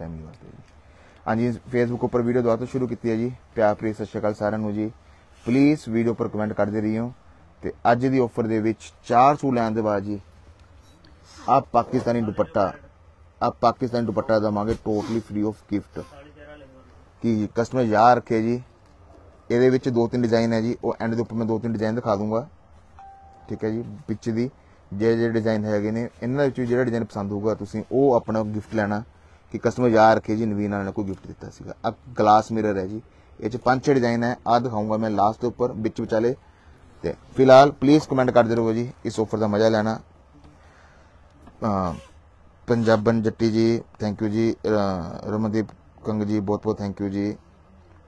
Family ਵਾਸਤੇ ਜੀ। ਹਾਂਜੀ ਫੇਸਬੁੱਕ ਉੱਪਰ ਵੀਡੀਓ ਦੁਆ ਤੋਂ ਸ਼ੁਰੂ ਕੀਤੀ ਹੈ ਜੀ। ਪਿਆਰ ਭਰੀ ਸਤਿ ਸ਼੍ਰੀ ਅਕਾਲ ਸਾਰਿਆਂ ਨੂੰ ਜੀ। ਪਲੀਜ਼ ਵੀਡੀਓ ਉੱਪਰ ਕਮੈਂਟ ਕਰਦੇ ਰਹੀਓ। ਤੇ ਅੱਜ ਦੀ ਆਫਰ ਦੇ ਵਿੱਚ ਚਾਰ ਸੂਟ ਲੈਣ ਦੇ ਬਾਅਦ ਜੀ ਆ ਪਾਕਿਸਤਾਨੀ ਦੁਪੱਟਾ ਆ ਪਾਕਿਸਤਾਨੀ ਦੁਪੱਟਾ ਦਵਾਂਗੇ ਟੋਟਲੀ ਫ੍ਰੀ ਆਫ ਗਿਫਟ ਕਿ ਕਸਟਮਰ ਯਾਦ ਰੱਖੇ ਜੀ। ਇਹਦੇ ਵਿੱਚ ਦੋ ਤਿੰਨ ਡਿਜ਼ਾਈਨ ਹੈ ਜੀ। ਉਹ ਐਂਡ ਦੇ ਉੱਪਰ ਮੈਂ ਦੋ ਤਿੰਨ ਡਿਜ਼ਾਈਨ ਦਿਖਾ ਦੂੰਗਾ। ਠੀਕ ਹੈ ਜੀ, ਵਿੱਚ ਦੀ, ਜਿਹੜੇ ਜਿਹੜੇ ਡਿਜ਼ਾਈਨ ਹੈਗੇ ਨੇ, ਇਹਨਾਂ ਵਿੱਚ ਜਿਹੜਾ ਡਿਜ਼ਾਈਨ ਪਸੰਦ ਹੋਊਗਾ, ਤੁਸੀਂ ਉਹ ਆਪਣਾ ਗਿਫਟ ਲੈਣਾ। ਕਿ ਕਸਟਮਰ ਯਾਦ ਰੱਖੇ ਜੀ, ਨਵੀਨ ਵਾਲੇ ਨੇ ਕੋਈ ਗਿਫਟ ਦਿੱਤਾ ਸੀਗਾ। ਆ ਗਲਾਸ ਮਿਰਰ ਹੈ ਜੀ। ਇਹ ਚ ਪੰਜ ਛੇ ਡਿਜ਼ਾਈਨ ਹੈ। ਆ ਦਿਖਾਊਂਗਾ ਮੈਂ ਲਾਸਟ ਦੇ ਉੱਪਰ, ਵਿੱਚ ਵਿਚਾਲੇ। ਤੇ ਫਿਲਹਾਲ ਪਲੀਜ਼ ਕਮੈਂਟ ਕਰਦੇ ਰਹੋ ਜੀ, ਇਸ ਆਫਰ ਦਾ ਮਜ਼ਾ ਲੈਣਾ। ਅਹ ਪੰਜਾਬਨ ਜੱਟੀ ਜੀ ਥੈਂਕ ਯੂ ਜੀ। ਰਮਨਦੀਪ ਕੰਗ ਜੀ, ਬਹੁਤ ਬਹੁਤ ਥੈਂਕ ਯੂ ਜੀ।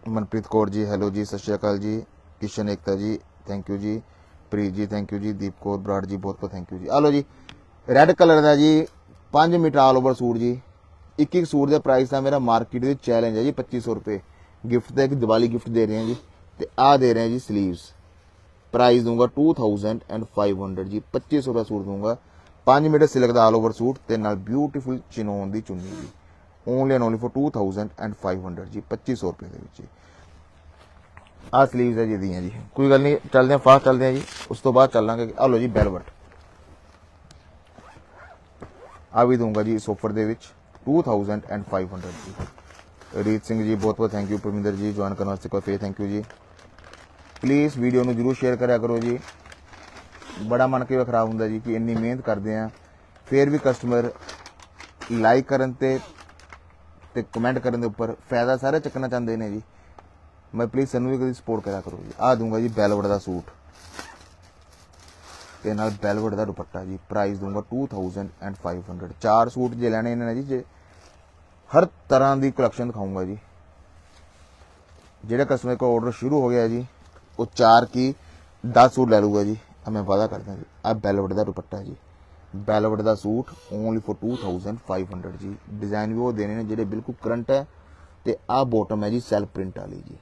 ਮਨਪ੍ਰੀਤ ਕੌਰ ਜੀ ਹੈਲੋ ਜੀ, ਸਤਿ ਸ਼੍ਰੀ ਅਕਾਲ ਜੀ। ਕਿਸ਼ਨ ਏਕਤਾ ਜੀ ਥੈਂਕ ਯੂ ਜੀ। ਪ੍ਰੀਤ ਜੀ ਥੈਂਕ ਯੂ ਜੀ। ਦੀਪ ਕੌਰ ਬਰਾੜ ਜੀ, ਬਹੁਤ ਬਹੁਤ ਥੈਂਕ ਯੂ ਜੀ। ਆ ਲਓ ਜੀ ਰੈੱਡ ਕਲਰ ਦਾ ਜੀ 5 ਮੀਟਰ ਆਲ ਓਵਰ ਸੂਟ ਜੀ। ਇੱਕ ਇੱਕ ਸੂਟ ਦਾ ਪ੍ਰਾਈਸ ਦਾ ਮੇਰਾ ਮਾਰਕੀਟ ਦੇ ਚੈਲੰਜ ਹੈ ਜੀ 2500 ਰੁਪਏ। ਗਿਫਟ ਦਾ ਇੱਕ ਦੀਵਾਲੀ ਗਿਫਟ ਦੇ ਰਹੇ ਹਾਂ ਜੀ। ਤੇ ਆ ਦੇ ਰਹੇ ਹਾਂ ਜੀ ਸਲੀਵਸ ਪ੍ਰਾਈਸ ਦੂੰਗਾ 2500 ਜੀ 2500 ਦਾ ਸੂਟ ਦੂੰਗਾ 5 ਮੀਟਰ ਸਿਲਕ ਦਾ ਆਲ ਓਵਰ ਸੂਟ ਤੇ ਨਾਲ ਬਿਊਟੀਫੁਲ ਚਿਨੋਨ ਦੀ ਚੁੰਨੀ ਜੀ। ਓਨਲੀ ਐਂਡ ਓਨਲੀ ਫॉर 2500 ਜੀ 2500 ਰੁਪਏ ਦੇ ਵਿੱਚ ਆ ਸਲੀਵਸ ਹੈ ਜੀ ਦੀਆਂ ਜੀ। ਕੋਈ ਗੱਲ ਨਹੀਂ, ਚੱਲਦੇ ਆ ਫਾਸਟ ਚੱਲਦੇ ਆ ਜੀ। ਉਸ ਤੋਂ ਬਾਅਦ ਚੱਲਾਂਗੇ। ਆ ਲਓ ਜੀ ਬੈਲਵਟ ਆ ਵੀ ਦੂੰਗਾ ਜੀ ਸੋਫਰ ਦੇ ਵਿੱਚ। 2500 ਜੀ। ਰੀਤ ਸਿੰਘ ਜੀ, ਬਹੁਤ ਬਹੁਤ thank you Parminder ji, join ਕਰਨ ਵਾਸਤੇ ਕੋਈ ਫੇ ਥੈਂਕ ਯੂ ਜੀ। ਪਲੀਜ਼ ਵੀਡੀਓ ਨੂੰ ਜਰੂਰ ਸ਼ੇਅਰ ਕਰਿਆ ਕਰੋ ਜੀ। ਬੜਾ ਮਨ ਕਿਵੇਂ ਖਰਾਬ ਹੁੰਦਾ ਜੀ ਕਿ ਇੰਨੀ ਮਿਹਨਤ ਕਰਦੇ ਆ। ਫੇਰ ਵੀ ਕਸਟਮਰ ਲਾਈਕ ਕਰਨ ਤੇ ਤੇ ਕਮੈਂਟ ਕਰਨ ਦੇ ਉੱਪਰ ਫਾਇਦਾ ਸਾਰੇ ਚੱਕਣਾ ਚਾਹੁੰਦੇ ਨੇ ਜੀ। ਮੈਂ ਪਲੀਜ਼ ਸਾਨੂੰ ਵੀ ਕਦੀ ਸਪੋਰਟ ਕਰਿਆ ਕਰੋ ਜੀ। ਆ ਦੂੰਗਾ ਜੀ ਬੈਲਵਟ ਦਾ ਸੂਟ। ਤੇ ਨਾਲ ਬੈਲਵਟ ਦਾ ਦੁਪੱਟਾ ਜੀ ਪ੍ਰਾਈਸ ਦੂੰਗਾ 2500 ਚਾਰ ਸੂਟ ਜੇ ਲੈਣੇ ਨੇ ਜੀ, ਜੇ ਹਰ ਤਰ੍ਹਾਂ ਦੀ ਕਲੈਕਸ਼ਨ ਦਿਖਾਉਂਗਾ ਜੀ। ਜਿਹੜਾ ਕਸਟਮਰ ਕੋ ਆਰਡਰ ਸ਼ੁਰੂ ਹੋ ਗਿਆ ਜੀ, ਉਹ ਚਾਰ ਕੀ 10 ਸੂਟ ਲੈ ਲੂਗਾ ਜੀ। ਆ ਮੈਂ ਵਾਦਾ ਕਰਦਾ ਜੀ ਆ ਬੈਲਵਟ ਦਾ ਦੁਪੱਟਾ ਜੀ। ਬੈਲਵਟ ਦਾ ਸੂਟ ਓਨਲੀ ਫॉर 2500 ਜੀ। ਡਿਜ਼ਾਈਨ ਵੀ ਉਹ ਦੇਣੇ ਨੇ ਜਿਹੜੇ ਬਿਲਕੁਲ ਕਰੰਟ ਹੈ, ਤੇ ਆ ਬੋਟਮ ਹੈ ਜੀ ਸੈਲ ਪ੍ਰਿੰਟ ਵਾਲੀ ਜੀ।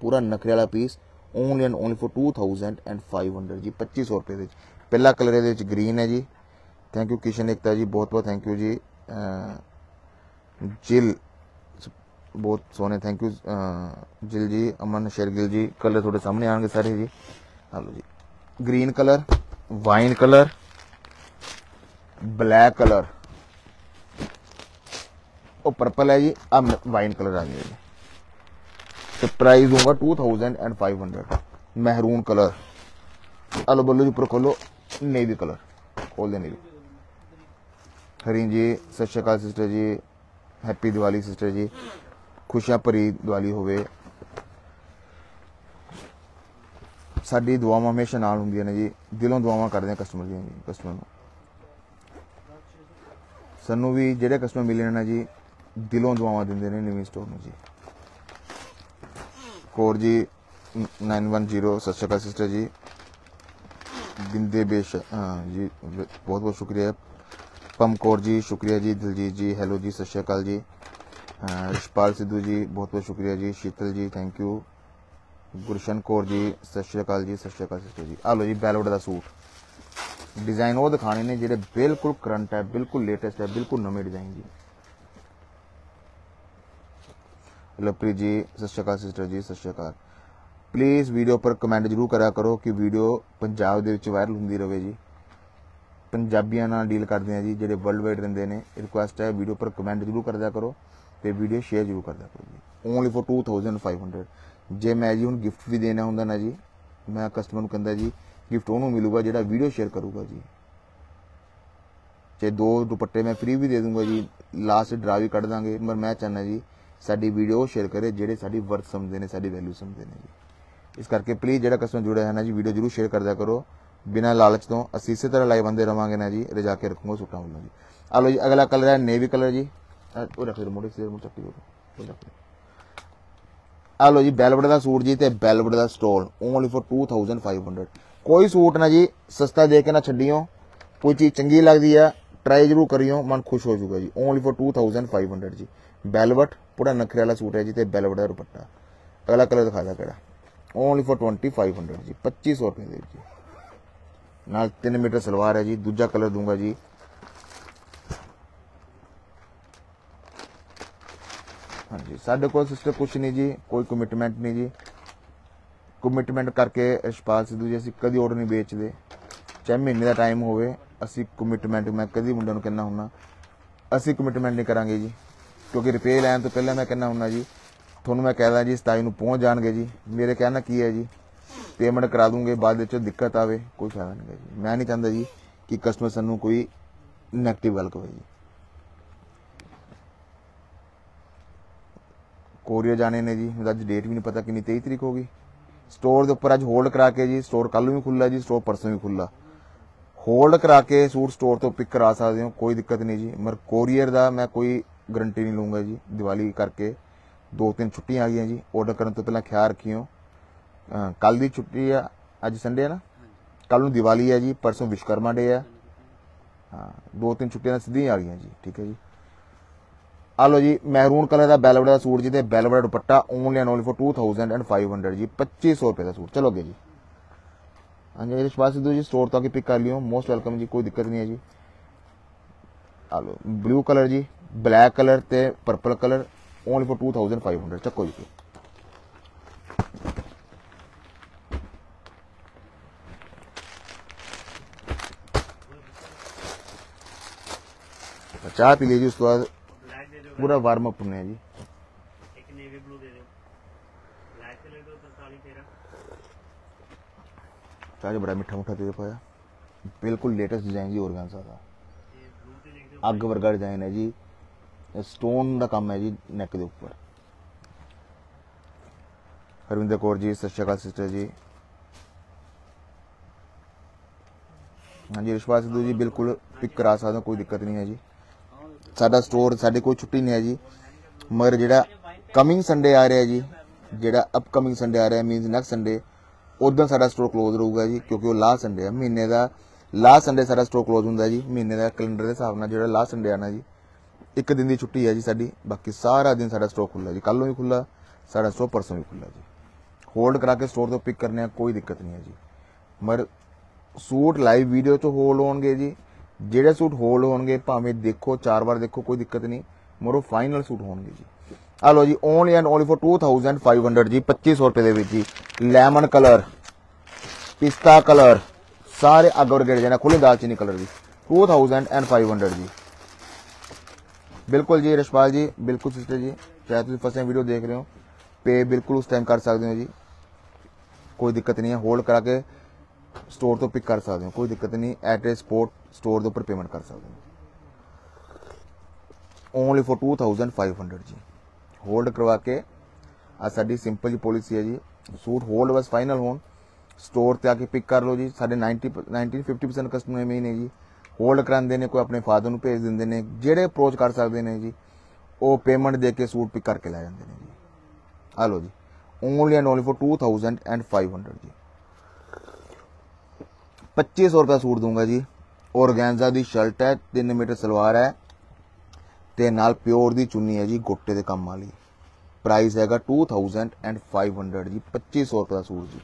ਪੂਰਾ ਨਖਰੇ ਵਾਲਾ piece only and only for 2500 ਜੀ 2500 ਰੁਪਏ ਦੇ ਵਿੱਚ। ਪਹਿਲਾ ਕਲਰ ਇਹਦੇ ਵਿੱਚ ਗ੍ਰੀਨ ਹੈ ਜੀ। ਥੈਂਕ ਯੂ ਕਿਸ਼ਨ ਏਕਤਾ ਜੀ, ਬਹੁਤ ਬਹੁਤ ਥੈਂਕ ਯੂ ਜੀ। ਜਿਲ, ਬਹੁਤ ਸੋਹਣੇ ਥੈਂਕ ਯੂ ਜਿਲ ਜੀ, ਅਮਨ ਸ਼ੇਰਗਿਲ ਜੀ, ਕਲਰ ਤੁਹਾਡੇ ਸਾਹਮਣੇ ਆਣਗੇ ਸਾਰੇ ਜੀ। ਹਲੋ ਜੀ। Green colour, wine colour, black colour. ਉਹ ਪਰਪਲ ਹੈ ਜੀ ਆ ਵਾਈਨ ਕਲਰ ਆ ਗਿਆ ਜੀ। ਤੇ ਪ੍ਰਾਈਸ ਦੂੰਗਾ 2500 ਮਹਿਰੂਨ ਕਲਰ ਆਲੋ ਬੱਲੂ ਜੀ ਉੱਪਰ ਖੋਲੋ ਨੇਵੀ ਕਲਰ ਖੋਲ ਦੇ ਨੇਵੀ ਹਰੀਨ ਜੀ ਸਤਿ ਸ਼੍ਰੀ ਅਕਾਲ ਸਿਸਟਰ ਜੀ ਹੈਪੀ ਦੀਵਾਲੀ ਸਿਸਟਰ ਜੀ ਖੁਸ਼ੀਆਂ ਭਰੀ ਦੀਵਾਲੀ ਹੋਵੇ ਸਾਡੀ ਦੁਆਵਾਂ ਹਮੇਸ਼ਾ ਨਾਲ ਹੁੰਦੀਆਂ ਨੇ ਜੀ ਦਿਲੋਂ ਦੁਆਵਾਂ ਕਰਦੇ ਆ ਕਸਟਮਰ ਜੀ ਕਸਟਮਰ ਨੂੰ ਸਾਨੂੰ ਵੀ ਜਿਹੜੇ ਕਸਟਮਰ ਮਿਲੇ ਨੇ ਨਾ ਜੀ ਦਿਲੋਂ ਦੁਆਵਾਂ ਦਿੰਦੇ ਨੇ ਨਵੀਂ ਸਟੋਰ ਨੂੰ ਜੀ ਕੋਰ ਜੀ 910 ਸਤਿ ਸ਼੍ਰੀ ਅਕਾਲ ਸਿਸਟਰ ਜੀ ਬਿੰਦੇ ਬੇਸ਼ ਹਾਂ ਜੀ ਬਹੁਤ ਬਹੁਤ ਸ਼ੁਕਰੀਆ ਪਮ ਕੌਰ ਜੀ ਸ਼ੁਕਰੀਆ ਜੀ ਦਿਲਜੀਤ ਜੀ ਹੈਲੋ ਜੀ ਸਤਿ ਸ਼੍ਰੀ ਅਕਾਲ ਜੀ ਰਿਸ਼ਪਾਲ ਸਿੱਧੂ ਜੀ ਬਹੁਤ ਬਹੁਤ ਸ਼ੁਕਰੀਆ ਜੀ ਸ਼ੀਤਲ ਜੀ ਥੈਂਕ ਯੂ ਗੁਰਸ਼ਨ ਕੌਰ ਜੀ ਸਤਿ ਸ਼੍ਰੀ ਅਕਾਲ ਜੀ ਸਤਿ ਸ਼੍ਰੀ ਅਕਾਲ ਸਿਸਟਰ ਜੀ ਆ ਲਓ ਜੀ ਬੈਲਵਟ ਦਾ ਸੂਟ ਡਿਜ਼ਾਈਨ ਉਹ ਦਿਖਾਣੇ ਨੇ ਜਿਹੜੇ ਬਿਲਕੁਲ ਕਰੰਟ ਹੈ ਬਿਲਕੁਲ ਲੇਟੈਸਟ ਹੈ ਬਿਲਕੁਲ ਨਵੇਂ ਡਿਜ਼ਾਈਨ ਜੀ ਲਵਪ੍ਰੀਤ ਜੀ, ਸਤਿ ਸ਼੍ਰੀ ਅਕਾਲ ਸਿਸਟਰ ਜੀ, ਸਤਿ ਸ਼੍ਰੀ ਅਕਾਲ। ਪਲੀਜ਼ ਵੀਡੀਓ ਪਰ ਕਮੈਂਟ ਜ਼ਰੂਰ ਕਰਿਆ ਕਰੋ ਕਿ ਵੀਡੀਓ ਪੰਜਾਬ ਦੇ ਵਿੱਚ ਵਾਇਰਲ ਹੁੰਦੀ ਰਹੇ ਜੀ। ਪੰਜਾਬੀਆਂ ਨਾਲ ਡੀਲ ਕਰਦੇ ਆ ਜੀ, ਜਿਹੜੇ ਵਰਲਡ ਵਾਈਡ ਰਹਿੰਦੇ ਨੇ ਰਿਕੁਐਸਟ ਹੈ ਵੀਡੀਓ ਪਰ ਕਮੈਂਟ ਜ਼ਰੂਰ ਕਰਦਿਆ ਕਰੋ ਤੇ ਵੀਡੀਓ ਸ਼ੇਅਰ ਜ਼ਰੂਰ ਕਰਦਿਆ ਕਰੋ ਜੀ। ਓਨਲੀ ਫॉर 2500 ਜੇ ਮੈਂ ਜੀ ਹੁਣ ਗਿਫਟ ਵੀ ਦੇਣਾ ਹੁੰਦਾ ਨਾ ਜੀ, ਮੈਂ ਕਸਟਮਰ ਨੂੰ ਕਹਿੰਦਾ ਜੀ ਗਿਫਟ ਉਹਨੂੰ ਮਿਲੂਗਾ ਜਿਹੜਾ ਵੀਡੀਓ ਸ਼ੇਅਰ ਕਰੂਗਾ ਜੀ। ਜੇ ਦੋ ਦੁਪੱਟੇ ਮੈਂ ਫ੍ਰੀ ਵੀ ਦੇ ਦੂੰਗਾ ਜੀ ਲਾਸਟ ਡਰਾ ਵੀ ਕੱਢ ਦਾਂਗੇ ਪਰ ਮੈਂ ਚਾਹਨਾ ਜੀ ਸਾਡੀ ਵੀਡੀਓ ਸ਼ੇਅਰ ਕਰੇ ਜਿਹੜੇ ਸਾਡੀ ਵਰਥ ਸਮਝਦੇ ਨੇ, ਸਾਡੀ ਵੈਲਿਊ ਸਮਝਦੇ ਨੇ ਜੀ। ਇਸ ਕਰਕੇ ਪਲੀਜ਼ ਜਿਹੜਾ ਕਸਟਮਰ ਜੁੜਿਆ ਹੈ ਨਾ ਜੀ ਵੀਡੀਓ ਜਰੂਰ ਸ਼ੇਅਰ ਕਰਦਿਆ ਕਰੋ। ਬਿਨਾਂ ਲਾਲਚ ਤੋਂ ਅਸੀਂ ਇਸੇ ਤਰ੍ਹਾਂ ਲਾਈਵ ਬੰਦੇ ਰਵਾਂਗੇ ਨਾ ਜੀ, ਰਜਾ ਕੇ ਰੱਖੂਗਾ ਸੂਟਾਂ ਵੱਲੋਂ ਜੀ। ਆ ਲਓ ਜੀ, ਅਗਲਾ ਕਲਰ ਹੈ ਨੇਵੀ ਕਲਰ ਜੀ। ਉਹ ਰੱਖ ਰਿਮੋਟ ਸੇ ਰਿਮੋਟ ਚੱਕੀ ਉਹ ਰੱਖ ਆ ਲਓ ਜੀ ਬੈਲਵਟ ਦਾ ਸੂਟ ਜੀ ਤੇ ਬੈਲਵਟ ਦਾ ਸਟੋਲ ਓਨਲੀ ਫॉर 2500 ਕੋਈ ਸੂਟ ਨਾ ਜੀ, ਸਸਤਾ ਦੇ ਕੇ ਨਾ ਛੱਡੀਓ। ਕੋਈ ਚੀਜ਼ ਚੰਗੀ ਲੱਗਦੀ ਆ ਟਰਾਈ ਜਰੂਰ ਕਰਿਓ, ਮਨ ਖੁਸ਼ ਹੋ ਜਾਊਗਾ ਜੀ। ਓਨਲੀ ਫॉर 2500 ਜੀ। ਬੈਲਵਟ, ਪੂਰਾ ਨਖਰੇ ਵਾਲਾ ਸੂਟ ਹੈ ਜੀ ਤੇ ਬੈਲਵਟ ਦਾ ਦੁਪੱਟਾ। ਅਗਲਾ ਕਲਰ ਦਿਖਾ ਦਾ ਕਿਹੜਾ? ਓਨਲੀ ਫॉर 2500 ਜੀ 2500 ਰੁਪਏ ਦੇ ਜੀ। ਨਾਲ 3 ਮੀਟਰ ਸਲਵਾਰ ਹੈ ਜੀ, ਦੂਜਾ ਕਲਰ ਦੂੰਗਾ ਜੀ। ਹਾਂਜੀ, ਸਾਡੇ ਕੋਲ ਸਿਸਟਰ ਕੁਛ ਨਹੀਂ ਜੀ, ਕੋਈ ਕਮਿਟਮੈਂਟ ਨਹੀਂ ਜੀ। ਕਮਿਟਮੈਂਟ ਕਰਕੇ ਰਿਸ਼ਪਾਲ ਸਿੱਧੂ ਜੀ, ਅਸੀਂ ਕਦੀ ਆਰਡਰ ਨਹੀਂ ਵੇਚਦੇ। ਚਾਹੇ ਮਹੀਨੇ ਦਾ ਟਾਈਮ ਹੋਵੇ, ਅਸੀਂ ਕਮਿਟਮੈਂਟ ਮੈਂ ਕਦੀ ਮੁੰਡਿਆਂ ਨੂੰ ਕਹਿੰਦਾ ਹੁੰਨਾ ਅਸੀਂ ਕਮਿਟਮੈਂਟ ਨਹੀਂ ਕਰਾਂਗੇ ਜੀ। ਕਿਉਂਕਿ ਰਿਪੇਅਰ ਲੈਣ ਤੋਂ ਪਹਿਲਾਂ ਮੈਂ ਕਹਿੰਦਾ ਹੁੰਦਾ ਜੀ, ਤੁਹਾਨੂੰ ਮੈਂ ਕਹਿਦਾ ਜੀ 27 ਨੂੰ ਪਹੁੰਚ ਜਾਣਗੇ ਜੀ। ਮੇਰੇ ਕਹਿਣਾ ਕੀ ਹੈ ਜੀ ਪੇਮੈਂਟ ਕਰਾ ਦੂੰਗੇ, ਬਾਅਦ ਵਿੱਚ ਦਿੱਕਤ ਆਵੇ, ਕੋਈ ਫਾਇਦਾ ਨਹੀਂ ਹੈ ਜੀ। ਮੈਂ ਨਹੀਂ ਚਾਹੁੰਦਾ ਜੀ ਕਿ ਕਸਟਮਰ ਸਾਨੂੰ ਕੋਈ ਨੈਗੇਟਿਵ ਗੱਲ ਕਵੇ ਜੀ। ਕੋਰੀਆ ਜਾਣੇ ਨੇ ਜੀ ਅੱਜ ਡੇਟ ਵੀ ਨਹੀਂ ਪਤਾ ਕਿੰਨੀ 23 ਤਰੀਕ ਹੋ ਗਈ। ਸਟੋਰ ਦੇ ਉੱਪਰ ਅੱਜ ਹੋਲਡ ਕਰਾ ਕੇ ਜੀ ਸਟੋਰ ਕੱਲ ਨੂੰ ਵੀ ਖੁੱਲਾ ਜੀ ਸਟੋਰ ਪਰਸੋਂ ਵੀ ਖੁੱਲਾ ਹੋਲਡ ਕਰਾ ਕੇ ਸੂਟ ਸਟੋਰ ਤੋਂ ਪਿਕ ਕਰਾ ਸਕਦੇ ਹੋ, ਕੋਈ ਦਿੱਕਤ ਨਹੀਂ ਜੀ। ਮਰ ਕੋਰੀਅਰ ਦਾ ਮੈਂ ਕੋਈ ਗਰੰਟੀ ਨਹੀਂ ਲਵਾਂਗਾ ਜੀ ਦੀਵਾਲੀ ਕਰਕੇ ਦੋ ਤਿੰਨ ਛੁੱਟੀਆਂ ਆ ਗਈਆਂ ਜੀ ਆਰਡਰ ਕਰਨ ਤੋਂ ਪਹਿਲਾਂ ਖਿਆਲ ਰੱਖਿਓ ਕੱਲ ਦੀ ਛੁੱਟੀ ਆ ਅੱਜ ਸੰਡੇ ਆ ਨਾ ਕੱਲ ਨੂੰ ਦੀਵਾਲੀ ਹੈ ਜੀ ਪਰਸੋਂ ਵਿਸ਼ਕਰਮਾ ਡੇ ਆ ਹਾਂ ਦੋ ਤਿੰਨ ਛੁੱਟੀਆਂ ਤਾਂ ਸਿੱਧੀਆਂ ਆ ਗਈਆਂ ਜੀ ਠੀਕ ਹੈ ਜੀ ਆ ਲੋ ਜੀ ਮੈਰੂਨ ਕਲਰ ਦਾ ਬੈਲਵਟ ਦਾ ਸੂਟ ਜਿਹਦੇ velvet dupatta only and only for 2500 ਜੀ 2500 ਰੁਪਏ ਦਾ ਸੂਟ ਚਲੋ ਅੱਗੇ ਜੀ ਹਾਂਜੀ ਇਹ ਰਿਸ਼ਵਾਸ ਸਿੱਧੂ ਜੀ ਸਟੋਰ ਤੋਂ ਆ ਕੇ ਪਿਕ ਕਰ ਲਿਓ ਮੋਸਟ ਵੈਲਕਮ ਜੀ ਕੋਈ ਦਿੱਕਤ ਨਹੀਂ ਹੈ ਜੀ ब्लू कलर जी ब्लैक कलर ते purple colour only for two thousand five hundred चको जी। अच्छा, चाह पी लीजिए उसके बाद पूरा वार्म अप होने जी। चाय बड़ा मिठा मुठा दे पाया। बिल्कुल लेटेस्ट डिज़ाइन जी और गांसा का ਅੱਗ ਵਰਗਾ ਡਿਜ਼ਾਈਨ ਹੈ ਜੀ। ਸਟੋਨ ਦਾ ਕੰਮ ਹੈ ਜੀ ਨੈਕ ਦੇ ਉੱਪਰ। ਹਰਵਿੰਦਰ ਕੌਰ ਜੀ, ਸਤਿ ਸ਼੍ਰੀ ਅਕਾਲ ਸਿਸਟਰ ਜੀ। ਹਾਂਜੀ ਰਿਸ਼ਵਾ ਸਿੱਧੂ ਜੀ, ਬਿਲਕੁਲ ਪਿਕ ਕਰਾ ਸਕਦੇ ਹੋ, ਕੋਈ ਦਿੱਕਤ ਨਹੀਂ ਹੈ ਜੀ। ਸਾਡਾ ਸਟੋਰ ਸਾਡੇ ਕੋਈ ਛੁੱਟੀ ਨਹੀਂ ਹੈ ਜੀ। ਮਗਰ ਜਿਹੜਾ ਕਮਿੰਗ ਸੰਡੇ ਆ ਰਿਹਾ ਜੀ, ਜਿਹੜਾ ਅਪਕਮਿੰਗ ਸੰਡੇ ਆ ਰਿਹਾ ਮੀਨਸ ਨੈਕਸਟ ਸੰਡੇ ਉਦੋਂ ਸਾਡਾ ਸਟੋਰ ਕਲੋਜ਼ ਰਹੂਗਾ ਜੀ, ਕਿਉਂਕਿ ਉਹ ਲਾਸਟ ਸੰਡੇ ਹੈ। ਮਹੀਨੇ ਦਾ ਲਾਸਟ ਸੰਡੇ ਸਾਡਾ ਸਟੋਰ ਕਲੋਜ਼ ਹੁੰਦਾ ਜੀ, ਮਹੀਨੇ ਦਾ ਕੈਲੰਡਰ ਦੇ ਹਿਸਾਬ ਨਾਲ ਜਿਹੜਾ ਲਾਸਟ ਸੰਡੇ ਆਣਾ ਜੀ, ਇੱਕ ਦਿਨ ਦੀ ਛੁੱਟੀ ਹੈ ਜੀ ਸਾਡੀ, ਬਾਕੀ ਸਾਰਾ ਦਿਨ ਸਾਡਾ ਸਟੋਰ ਖੁੱਲਾ ਜੀ ਕੱਲ ਨੂੰ ਵੀ ਖੁੱਲਾ ਸਾਡਾ ਸਟੋਰ ਪਰਸੋਂ ਵੀ ਖੁੱਲਾ ਜੀ। ਹੋਲਡ ਕਰਾ ਕੇ ਸਟੋਰ ਤੋਂ ਪਿਕ ਕਰਨੇ ਆ, ਕੋਈ ਦਿੱਕਤ ਨਹੀਂ ਹੈ ਜੀ। ਮਰ ਸੂਟ ਲਾਈਵ ਵੀਡੀਓ ਚ ਹੋਲਡ ਹੋਣਗੇ ਜੀ, ਜਿਹੜੇ ਸੂਟ ਹੋਲਡ ਹੋਣਗੇ, ਭਾਵੇਂ ਦੇਖੋ, ਚਾਰ ਵਾਰ ਦੇਖੋ, ਕੋਈ ਦਿੱਕਤ ਨਹੀਂ ਮਰੋ ਫਾਈਨਲ ਸੂਟ ਹੋਣਗੇ ਜੀ। ਆ ਲੋ ਜੀ ਓਨਲੀ ਐਂਡ ਓਨਲੀ ਫॉर 2500 ਜੀ 2500 ਰੁਪਏ ਦੇ ਵਿੱਚ ਜੀ ਲੈਮਨ ਕਲਰ ਪਿਸਤਾ ਕਲਰ ਸਾਰੇ ਅੱਗ ਗੇਟ ਜਾਣਾ ਖੁੱਲੇ ਦਾਲਚੀਨੀ ਕਲਰ ਦੀ 2500 ਜੀ। ਬਿਲਕੁਲ ਜੀ ਰਸ਼ਪਾਲ ਜੀ, ਬਿਲਕੁਲ ਸਿਸਟਰ ਜੀ, ਚਾਹੇ ਤੁਸੀਂ ਫਸਟ ਟਾਈਮ ਵੀਡੀਓ ਦੇਖ ਰਹੇ ਹੋ ਪੇ ਬਿਲਕੁਲ ਉਸ ਟਾਈਮ ਕਰ ਸਕਦੇ ਹੋ ਜੀ। ਕੋਈ ਦਿੱਕਤ ਨਹੀਂ ਹੈ ਹੋਲਡ ਕਰਾ ਕੇ ਸਟੋਰ ਤੋਂ ਪਿਕ ਕਰ ਸਕਦੇ ਹੋ, ਕੋਈ ਦਿੱਕਤ ਨਹੀਂ ਐਟ ਏ ਸਪੋਰਟ ਸਟੋਰ ਦੇ ਉੱਪਰ ਪੇਮੈਂਟ ਕਰ ਸਕਦੇ ਹੋ। ਓਨਲੀ ਫॉर 2500 ਜੀ। ਹੋਲਡ ਕਰਵਾ ਕੇ ਆ ਸਾਡੀ ਸਿੰਪਲ ਜੀ ਪਾਲਿਸੀ ਹੈ ਜੀ। ਸੂਟ ਹੋਲਡ ਬਸ ਫਾਈਨਲ ਹੋਣ। ਸਟੋਰ ਤੇ ਆ ਕੇ ਪਿਕ ਕਰ ਲਓ ਜੀ। ਸਾਡੇ 90 90 50% ਕਸਟਮਰ ਐਵੇਂ ਹੀ ਨੇ ਜੀ। ਹੋਲਡ ਕਰਾਉਂਦੇ ਨੇ, ਕੋਈ ਆਪਣੇ ਫਾਦਰ ਨੂੰ ਭੇਜ ਦਿੰਦੇ ਨੇ। ਜਿਹੜੇ ਅਪਰੋਚ ਕਰ ਸਕਦੇ ਨੇ ਜੀ, ਉਹ ਪੇਮੈਂਟ ਦੇ ਕੇ ਸੂਟ ਪਿਕ ਕਰਕੇ ਲੈ ਜਾਂਦੇ ਨੇ ਜੀ। ਆ ਲਓ ਜੀ। ਓਨਲੀ ਐਂਡ ਓਨਲੀ ਫॉर 2500 ਜੀ। 2500 ਰੁਪਏ ਸੂਟ ਦੂੰਗਾ ਜੀ। ਔਰਗੈਂਜ਼ਾ ਦੀ ਸ਼ਰਟ ਹੈ 3 ਮੀਟਰ ਸਲਵਾਰ ਹੈ। ਤੇ ਨਾਲ ਪਿਓਰ ਦੀ ਚੁੰਨੀ ਹੈ ਜੀ, ਗੋਟੇ ਦੇ ਕੰਮ ਵਾਲੀ। ਪ੍ਰਾਈਸ ਹੈਗਾ 2500 ਜੀ 2500 ਰੁਪਏ ਦਾ ਸੂਟ ਜੀ।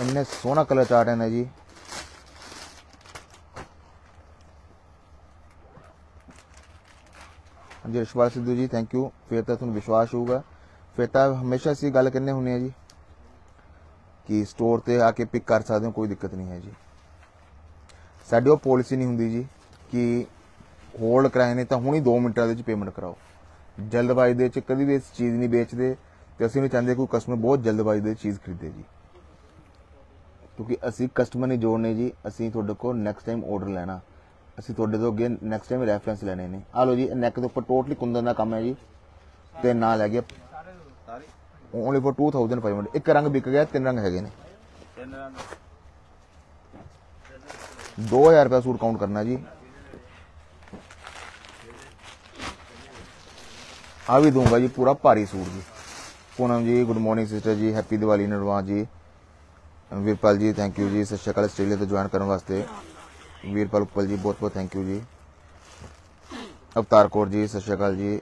ਇੰਨੇ ਸੋਹਣਾ ਕਲਰ ਚਾਰਟ ਹੈ ਨਾ ਜੀ। ਹਾਂਜੀ ਰਿਸ਼ਵਾਲ ਸਿੱਧੂ ਜੀ ਥੈਂਕ ਯੂ ਫਿਰ ਤਾਂ ਤੁਹਾਨੂੰ ਵਿਸ਼ਵਾਸ ਹੋਊਗਾ। ਫਿਰ ਤਾਂ ਹਮੇਸ਼ਾ ਅਸੀਂ ਗੱਲ ਕਰਨੇ ਹੁੰਨੇ ਆ ਜੀ ਕਿ ਸਟੋਰ ਤੇ ਆ ਕੇ ਪਿਕ ਕਰ ਸਕਦੇ ਹੋ, ਕੋਈ ਦਿੱਕਤ ਨਹੀਂ ਹੈ ਜੀ। ਸਾਡੀ ਉਹ ਪਾਲਿਸੀ ਨਹੀਂ ਹੁੰਦੀ ਜੀ ਕਿ ਹੋਲਡ ਕਰਾਏ ਨੇ ਤਾਂ ਹੁਣੀ 2 ਮਿੰਟਾਂ ਦੇ ਵਿੱਚ ਪੇਮੈਂਟ ਕਰਾਓ। ਜਲਦਬਾਜ਼ੀ ਦੇ ਵਿੱਚ ਕਦੀ ਵੀ ਇਸ ਚੀਜ਼ ਨਹੀਂ ਵੇਚਦੇ। ਤੇ ਅਸੀਂ ਨਹੀਂ ਚਾਹੁੰਦੇ ਕੋਈ ਕਸਟਮਰ ਬਹੁਤ ਜਲਦਬਾਜ਼ੀ ਦੇ ਚੀਜ਼ ਖਰੀਦੇ ਜੀ। ਕਿਉਂਕਿ ਅਸੀਂ ਕਸਟਮਰ ਨਹੀਂ ਜੋੜਨੇ ਜੀ ਅਸੀਂ ਤੁਹਾਡੇ ਕੋਲ ਨੈਕਸਟ ਟਾਈਮ ਆਰਡਰ ਲੈਣਾ। ਅਸੀਂ ਤੁਹਾਡੇ ਤੋਂ ਅੱਗੇ ਨੈਕਸਟ ਟਾਈਮ ਰੈਫਰੈਂਸ ਲੈਣੇ ਨੇ। ਆ ਲਓ ਜੀ ਨੈਕ ਦੇ ਉੱਪਰ ਟੋਟਲੀ ਕੁੰਦਨ ਦਾ ਕੰਮ ਹੈ ਜੀ। ਤੇ ਨਾਲ ਹੈਗੇ ਓਨਲੀ ਫॉर 2500 ਇੱਕ ਰੰਗ ਵਿਕ ਗਿਆ ਤਿੰਨ ਰੰਗ ਹੈਗੇ ਨੇ। 2000 ਰੁਪਏ ਸੂਟ ਕਾਊਂਟ ਕਰਨਾ ਜੀ। ਆ ਵੀ ਦੂੰਗਾ ਜੀ ਪੂਰਾ ਭਾਰੀ ਸੂਟ ਜੀ। Poonam ji good morning sister ਜੀ ਹੈਪੀ ਦੀਵਾਲੀ ਇਨ ਐਡਵਾਂਸ ਜੀ। ਵੀਰਪਾਲ ਜੀ ਥੈਂਕ ਯੂ ਜੀ, ਸਤਿ ਸ਼੍ਰੀ ਅਕਾਲ ਆਸਟ੍ਰੇਲੀਆ ਤੋਂ ਜੁਆਇਨ ਕਰਨ ਵਾਸਤੇ। ਵੀਰਪਾਲ ਉੱਪਲ ਜੀ, ਬਹੁਤ ਬਹੁਤ ਥੈਂਕ ਯੂ ਜੀ। ਅਵਤਾਰ ਕੌਰ ਜੀ, ਸਤਿ ਸ਼੍ਰੀ ਅਕਾਲ ਜੀ।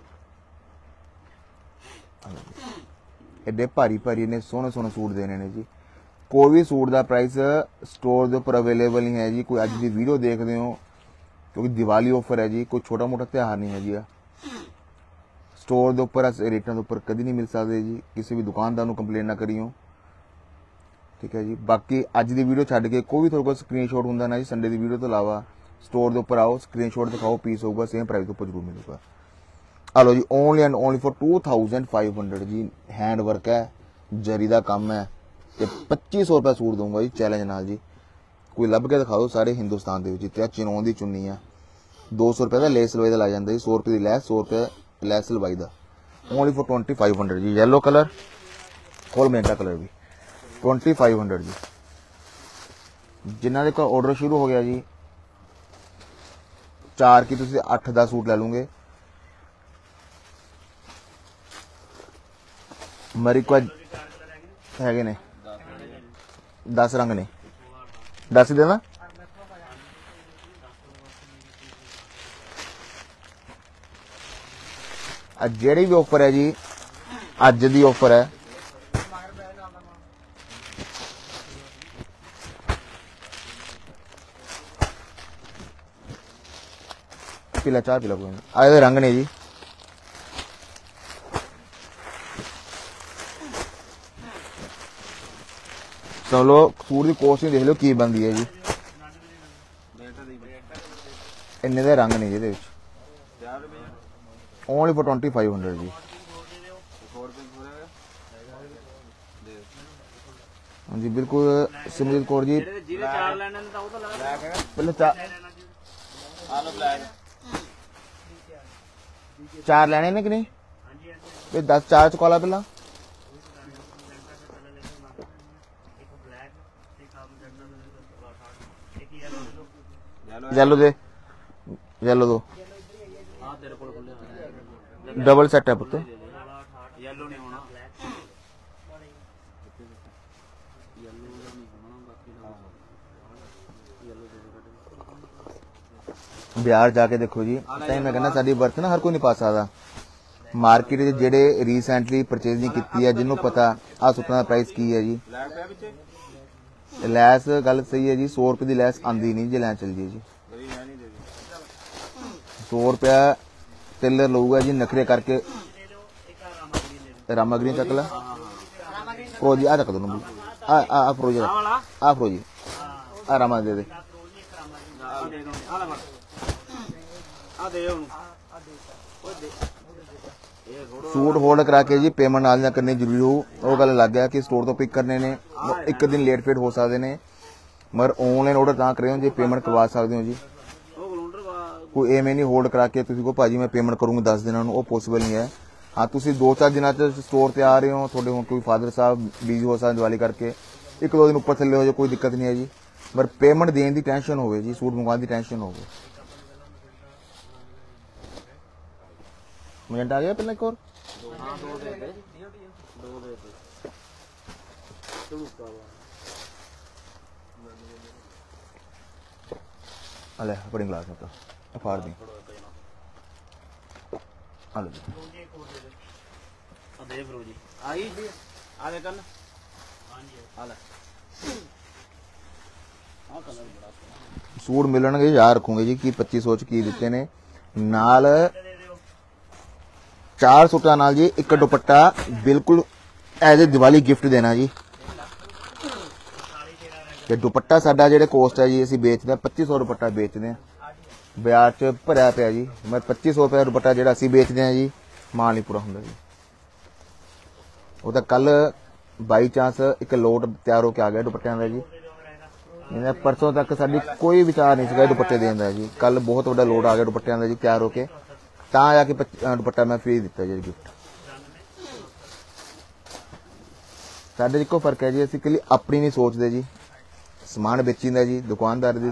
ਐਡੇ ਭਾਰੀ ਭਾਰੀ ਨੇ ਸੋਹਣੇ ਸੋਹਣੇ ਸੂਟ ਦੇਣੇ ਨੇ ਜੀ। ਕੋਈ ਵੀ ਸੂਟ ਦਾ ਪ੍ਰਾਈਸ ਸਟੋਰ ਦੇ ਉੱਪਰ ਅਵੇਲੇਬਲ ਨਹੀਂ ਹੈ ਜੀ। ਕੋਈ ਅੱਜ ਦੀ ਵੀਡੀਓ ਦੇਖਦੇ ਹੋ, ਕਿਉਂਕਿ ਦੀਵਾਲੀ ਆਫਰ ਹੈ ਜੀ। ਕੋਈ ਛੋਟਾ ਮੋਟਾ ਤਿਉਹਾਰ ਨਹੀਂ ਹੈ ਜੀ ਆ। ਸਟੋਰ ਦੇ ਉੱਪਰ ਇਸ ਰੇਟਾਂ ਦੇ ਉੱਪਰ ਕਦੀ ਨਹੀਂ ਮਿਲ ਸਕਦੇ ਜੀ। ਕਿਸੇ ਵੀ ਦੁਕਾਨਦਾਰ ਨੂੰ ਕੰਪਲੇਨ ਨਾ ਕਰਿਓ। ਠੀਕ ਹੈ ਜੀ। ਬਾਕੀ ਅੱਜ ਦੀ ਵੀਡੀਓ ਛੱਡ ਕੇ ਕੋਈ ਵੀ ਤੁਹਾਡੇ ਕੋਲ ਸਕਰੀਨਸ਼ਾਟ ਹੁੰਦਾ ਨਾ ਜੀ ਸੰਡੇ ਦੀ ਵੀਡੀਓ ਤੋਂ ਇਲਾਵਾ ਸਟੋਰ ਦੇ ਉੱਪਰ ਆਓ ਸਕਰੀਨਸ਼ਾਟ ਦਿਖਾਓ ਪੀਸ ਹੋਊਗਾ ਸੇਮ ਪ੍ਰਾਈਸ ਦੇ ਉੱਪਰ ਜ਼ਰੂਰ ਮਿਲੂਗਾ। ਆ ਲਓ ਜੀ ਓਨਲੀ ਐਂਡ ਓਨਲੀ ਫॉर 2500 ਜੀ। ਹੈਂਡ ਵਰਕ ਹੈ, ਜਰੀ ਦਾ ਕੰਮ ਹੈ ਤੇ 2500 ਰੁਪਏ ਸੂਟ ਦਊਂਗਾ ਜੀ ਚੈਲੰਜ ਨਾਲ ਜੀ। ਕੋਈ ਲੱਭ ਕੇ ਦਿਖਾਓ ਸਾਰੇ ਹਿੰਦੁਸਤਾਨ ਦੇ ਵਿੱਚ ਤੇ ਆ ਦੀ ਚੁੰਨੀ ਆ। 200 ਰੁਪਏ ਦਾ ਲੇਸ ਲਵਾਈ ਦਾ ਲਾ ਜਾਂਦਾ ਜੀ 100 ਰੁਪਏ ਦੀ ਲੈਸ 100 ਰੁਪਏ ਲੈਸ ਲਵਾਈ ਦਾ ਓਨਲੀ ਫॉर 2500 ਜੀ yellow ਕਲਰ ਕੋਲ ਮਹਿੰਗਾ ਕਲਰ ਵੀ 2500 ਜੀ ਜਿਨ੍ਹਾਂ ਦੇ ਕੋਲ ਆਰਡਰ ਸ਼ੁਰੂ ਹੋ ਗਿਆ ਜੀ ਚਾਰ ਕੀ ਤੁਸੀਂ 8 10 ਸੂਟ ਲੈ ਲਓਗੇ ਮਰੀ ਕੋ ਹੈਗੇ ਨੇ 10 ਰੰਗ ਨੇ 10 ਦੇਣਾ ਜਿਹੜੀ ਵੀ ਆਫਰ ਹੈ ਜੀ, ਅੱਜ ਦੀ ਆਫਰ ਹੈ। ਪੀਲਾ, ਚਾਹ ਪੀਲਾ ਕੋਈ ਆ ਇਹਦੇ ਰੰਗ ਨੇ ਜੀ। ਚਲੋ ਸੂਟ ਦੀ ਕੋਸਟਿੰਗ ਦੇਖ ਲਓ ਕੀ ਬੰਦੀ ਹੈ ਜੀ। ਇੰਨੇ ਦੇ ਰੰਗ ਨੇ ਜੀ ਇਹਦੇ ਵਿੱਚ। ਓਨਲੀ ਫॉर 2500 ਜੀ ਹਾਂਜੀ ਬਿਲਕੁਲ ਸਿਮਰਜੀਤ ਕੌਰ ਜੀ ਜਿਹਦੇ ਚਾਰ ਲੈਣੇ ਨੇ ਤਾਂ ਉਹ ਤਾਂ ਲਾ ਪਹਿਲਾਂ ਚਾ ਚਾਰ ਲੈਣੇ ਨੇ ਕਿ ਨਹੀਂ ਹਾਂਜੀ ਡਬਲ ਸੈਟ ਹੈ ਪੁੱਤ ਯੈਲੋ ਨਹੀਂ ਹੋਣਾ। ਦਾ ਦਾ ਦੇ ਦੋ ਬਿਹਾਰ ਜਾ ਕੇ ਦੇਖੋ ਜੀ। ਤਾਂ ਮੈਂ ਕਹਿੰਦਾ ਸਾਡੀ ਵਰਤ ਨਾ ਹਰ ਕੋਈ ਨਹੀਂ ਪਾ ਸਕਦਾ। ਮਾਰਕੀਟ 'ਚ ਜਿਹੜੇ ਰੀਸੈਂਟਲੀ ਪਰਚੇਜ਼ਿੰਗ ਕੀਤੀ ਹੈ ਜਿਹਨੂੰ ਪਤਾ ਆ ਸੁਪਨਾ ਦਾ ਪ੍ਰਾਈਸ ਕੀ ਹੈ ਜੀ। ਲੈਸ ਗੱਲ ਸਹੀ ਹੈ ਜੀ 100 ਰੁਪਏ ਦੀ ਲੈਸ ਆਂਦੀ ਨਹੀਂ ਜੇ ਲੈਣ ਚੱਲ ਜੀ। ਜੀ ਗਰੀ ਹੈ ਨਹੀਂ ਦੇ ਦੇ 100 ਰੁਪਿਆ ਟੇਲਰ ਲਊਗਾ ਜੀ ਨਖਰੇ ਕਰਕੇ। ਰਾਮਾ ਗ੍ਰੀਨ ਚੱਕ ਲਾ। ਫਰੋਜੀ ਆ ਚੱਕ ਦੋ ਨੂੰ ਆ ਆ ਫਰੋਜੀ ਆ ਫਰੋਜੀ। ਆ ਰਾਮਾ ਦੇ ਦੇ। ਸੂਟ ਹੋਲਡ ਕਰਾ ਕੇ ਜੀ ਪੇਮੈਂਟ ਨਾਲ ਨਾ ਕਰਨੀ ਜ਼ਰੂਰੀ ਹੋ। ਉਹ ਗੱਲ ਲੱਗ ਗਿਆ ਕਿ ਸਟੋਰ ਤੋਂ ਪਿਕ ਕਰਨੇ ਨੇ। ਇੱਕ ਦਿਨ ਲੇਟ ਫੇਟ ਹੋ ਸਕਦੇ ਨੇ। ਮਗਰ ਆਨਲਾਈਨ ਆਰਡਰ ਤਾਂ ਕਰਿਓ, ਜੇ ਪੇਮੈਂਟ ਕਰਵਾ ਸਕਦੇ ਹੋ ਜੀ। ਕੋਈ ਐਵੇਂ ਨਹੀਂ ਹੋਲਡ ਕਰਾ ਕੇ ਤੁਸੀਂ ਕੋ ਭਾਜੀ ਮੈਂ ਪੇਮੈਂਟ ਕਰੂੰਗਾ 10 ਦਿਨਾਂ ਨੂੰ, ਉਹ ਪੋਸੀਬਲ ਨਹੀਂ ਹੈ। ਹਾਂ, ਤੁਸੀਂ 2-4 ਦਿਨਾਂ ਚ ਸਟੋਰ ਤੇ ਆ ਰਹੇ ਹੋ, ਤੁਹਾਡੇ ਹੁਣ ਕੋਈ ਫਾਦਰ ਸਾਹਿਬ ਬਿਜ਼ੀ ਹੋ ਸਕਦੇ ਦੀਵਾਲੀ ਕਰਕੇ, ਇੱਕ ਦੋ ਦਿਨ ਉੱਪਰ ਥੱਲੇ ਹੋ ਜਾਏ ਕੋਈ ਦਿੱਕਤ ਨਹੀਂ ਹੈ ਜੀ। ਪਰ ਪੇਮੈਂਟ ਦੇਣ ਦੀ ਟੈਨਸ਼ਨ ਹੋਵੇ ਜੀ, ਸੂਟ ਮੰਗਵਾਉਣ ਦੀ ਟੈਨਸ਼ਨ ਹੋਵੇ। ਮਿੰਟ ਆ ਗਿਆ ਪਹਿਲਾਂ ਇੱਕ ਹੋਰ? ਹਾਂ, ਦੋ ਦੇ ਦੇ। ਦੋ ਦੇ ਦੇ ਚਲੂਕਾ ਵਾ ਆ ਆਪਣੀ ਗਲਾਸ ਮਤ ਫਾੜ ਦੇ। ਆ ਲੈ ਜੀ। ਫਰੋਜੀ ਇੱਕ ਹੋਰ ਦੇ ਦੇ ਆ ਦੇ ਫਰੋਜੀ ਆਈ ਆ ਦੇ ਕੰਨ। ਹਾਂਜੀ ਆ ਲੈ। ਆ ਕਲਰ ਬੜਾ ਸੋਹਣਾ। ਸੂਟ ਮਿਲਣਗੇ ਯਾਦ ਰੱਖੋਗੇ ਜੀ ਕੀ 2500 ਚ ਕੀ ਦਿੱਤੇ ਨੇ। ਨਾਲ ਚਾਰ ਸੂਟਾਂ ਨਾਲ ਜੀ ਇੱਕ ਦੁਪੱਟਾ ਬਿਲਕੁਲ ਐਜ਼ ਅ ਦੀਵਾਲੀ ਗਿਫਟ ਦੇਣਾ ਜੀ। ਤੇ ਦੁਪੱਟਾ ਸਾਡਾ ਜਿਹੜੇ ਕੋਸਟ ਹੈ ਜੀ ਅਸੀਂ ਵੇਚਦੇ ਹਾਂ 2500 ਦੁਪੱਟਾ ਵੇਚਦੇ ਹਾਂ। ਬਾਜ਼ਾਰ 'ਚ ਭਰਿਆ ਪਿਆ ਜੀ। ਮੈਂ 2500 ਰੁਪਏ ਦਾ ਦੁਪੱਟਾ ਜਿਹੜਾ ਅਸੀਂ ਵੇਚਦੇ ਹਾਂ ਜੀ, ਮਾਲ ਨਹੀਂ ਪੂਰਾ ਹੁੰਦਾ ਜੀ। ਉਹ ਤਾਂ ਕੱਲ ਬਾਈ ਚਾਂਸ ਇੱਕ ਲੋਟ ਤਿਆਰ ਹੋ ਕੇ ਆ ਗਿਆ ਦੁਪੱਟਿਆਂ ਦਾ ਜੀ। ਇਹਨੇ ਪਰਸੋਂ ਤੱਕ ਸਾਡੀ ਕੋਈ ਵਿਚਾਰ ਨਹੀਂ ਸੀਗਾ ਦੁਪੱਟੇ ਦੇਣ ਦਾ ਜੀ। ਕੱਲ ਬਹੁਤ ਵੱਡਾ ਲੋਡ ਆ ਗਿਆ ਦੁਪੱਟਿਆਂ ਦਾ ਜੀ, ਤਿਆਰ ਹੋ ਕੇ। ਤਾਂ ਆ ਕੇ ਦੁਪੱਟਾ ਮੈਂ ਫ੍ਰੀ ਦਿੱਤਾ ਜੀ ਗਿਫਟ ਸਾਡੇ 'ਚ ਇੱਕੋ ਫ਼ਰਕ ਹੈ ਜੀ, ਅਸੀਂ ਇਕੱਲੀ ਆਪਣੀ ਨਹੀਂ ਸੋਚਦੇ ਜੀ। ਸਮਾਨ ਵੇਚੀਂਦਾ ਜੀ, ਦੁਕਾਨਦਾਰ ਦੀ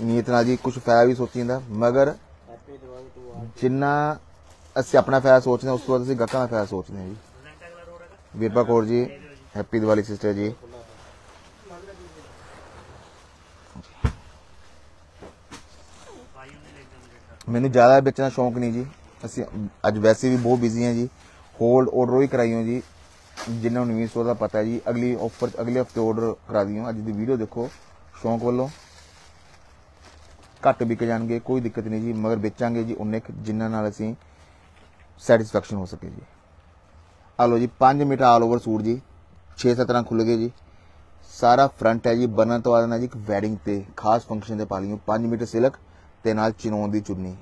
ਨੀਅਤ ਨਾਲ ਜੀ ਕੁਝ ਫਾਇਦਾ ਵੀ ਸੋਚੀਂਦਾ ਮਗਰ ਹੈਪੀ ਜਿੰਨਾ ਅਸੀਂ ਆਪਣਾ ਫਾਇਦਾ ਸੋਚਦੇ ਹਾਂ, ਉਸ ਤੋਂ ਬਾਅਦ ਅਸੀਂ ਗਾਹਕਾਂ ਦਾ ਫਾਇਦਾ ਸੋਚਦੇ ਹਾਂ ਜੀ। ਵੀਰਪਾ ਕੌਰ ਜੀ, ਹੈਪੀ ਦੀਵਾਲੀ ਸਿਸਟਰ ਜੀ। ਮੈਨੂੰ ਜ਼ਿਆਦਾ ਵੇਚਣ ਦਾ ਸ਼ੌਂਕ ਨਹੀਂ ਜੀ। ਅਸੀਂ ਅੱਜ ਵੈਸੇ ਵੀ ਬਹੁਤ ਬਿਜ਼ੀ ਹਾਂ ਜੀ। ਹੋਲਡ ਆਰਡਰ ਹੀ ਕਰਾਈਓ ਜੀ। ਜਿਨ੍ਹਾਂ ਨੂੰ 1900 ਦਾ ਪਤਾ ਜੀ, ਅਗਲੀ ਆਫਰ ਅਗਲੇ ਹਫ਼ਤੇ ਆਰਡਰ ਕਰਾ ਦਿਓ ਅੱਜ ਦੀ ਵੀਡੀਓ ਦੇਖੋ, ਸ਼ੌਂਕ ਵੱਲੋਂ। ਘੱਟ ਵਿਕ ਜਾਣਗੇ, ਕੋਈ ਦਿੱਕਤ ਨਹੀਂ ਜੀ। ਮਗਰ ਵੇਚਾਂਗੇ ਜੀ, ਉਹਨੇ ਜਿੰਨਾਂ ਨਾਲ ਅਸੀਂ ਸੈਟੀਸਫੈਕਸ਼ਨ ਹੋ ਸਕੇ ਜੀ। ਆ ਲੋ ਜੀ 5 ਮੀਟਰ ਆਲ ਓਵਰ ਸੂਟ ਜੀ। 6-7 ਰੰਗ ਖੁੱਲ ਗਏ ਜੀ। ਸਾਰਾ ਫਰੰਟ ਹੈ ਜੀ ਬਨਨ ਤੋਂ ਆਦਨਾ ਜੀ ਇੱਕ ਵੈਡਿੰਗ ਤੇ, ਖਾਸ ਫੰਕਸ਼ਨ ਤੇ ਪਾ ਲਈਓ 5 ਮੀਟਰ ਸਿਲਕ ਤੇ ਨਾਲ ਚਿਨੋਨ ਦੀ ਚੁੰਨੀ।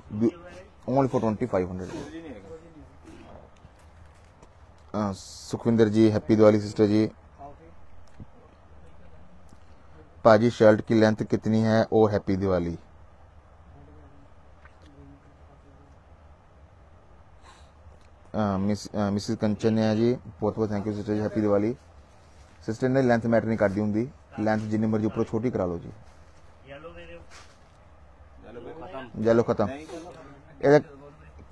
ਓਨਲੀ ਫॉर 2500 ਸੁਖਵਿੰਦਰ ਜੀ ਹੈਪੀ ਦੀਵਾਲੀ ਸਿਸਟਰ ਜੀ। ਭਾਜੀ ਸ਼ਰਟ ਕੀ ਲੈਂਥ ਕਿਤਨੀ ਹੈ? और happy Diwali. Miss missus Kanchan ਨੇ ਜੀ ਬਹੁਤ ਬਹੁਤ ਥੈਂਕ ਯੂ ਸਿਸਟਰ ਜੀ ਹੈਪੀ ਦੀਵਾਲੀ। ਸਿਸਟਰ ਨੇ ਲੈਂਥ ਮੈਟਰ ਨਹੀਂ ਕਰਦੀ ਹੁੰਦੀ। ਲੈਂਥ ਜਿੰਨੀ ਮਰਜ਼ੀ ਉੱਪਰੋਂ ਛੋਟੀ ਕਰਾ ਲਓ ਜੀ। ਜੈਲੋ ਖਤਮ। ਇਹਦਾ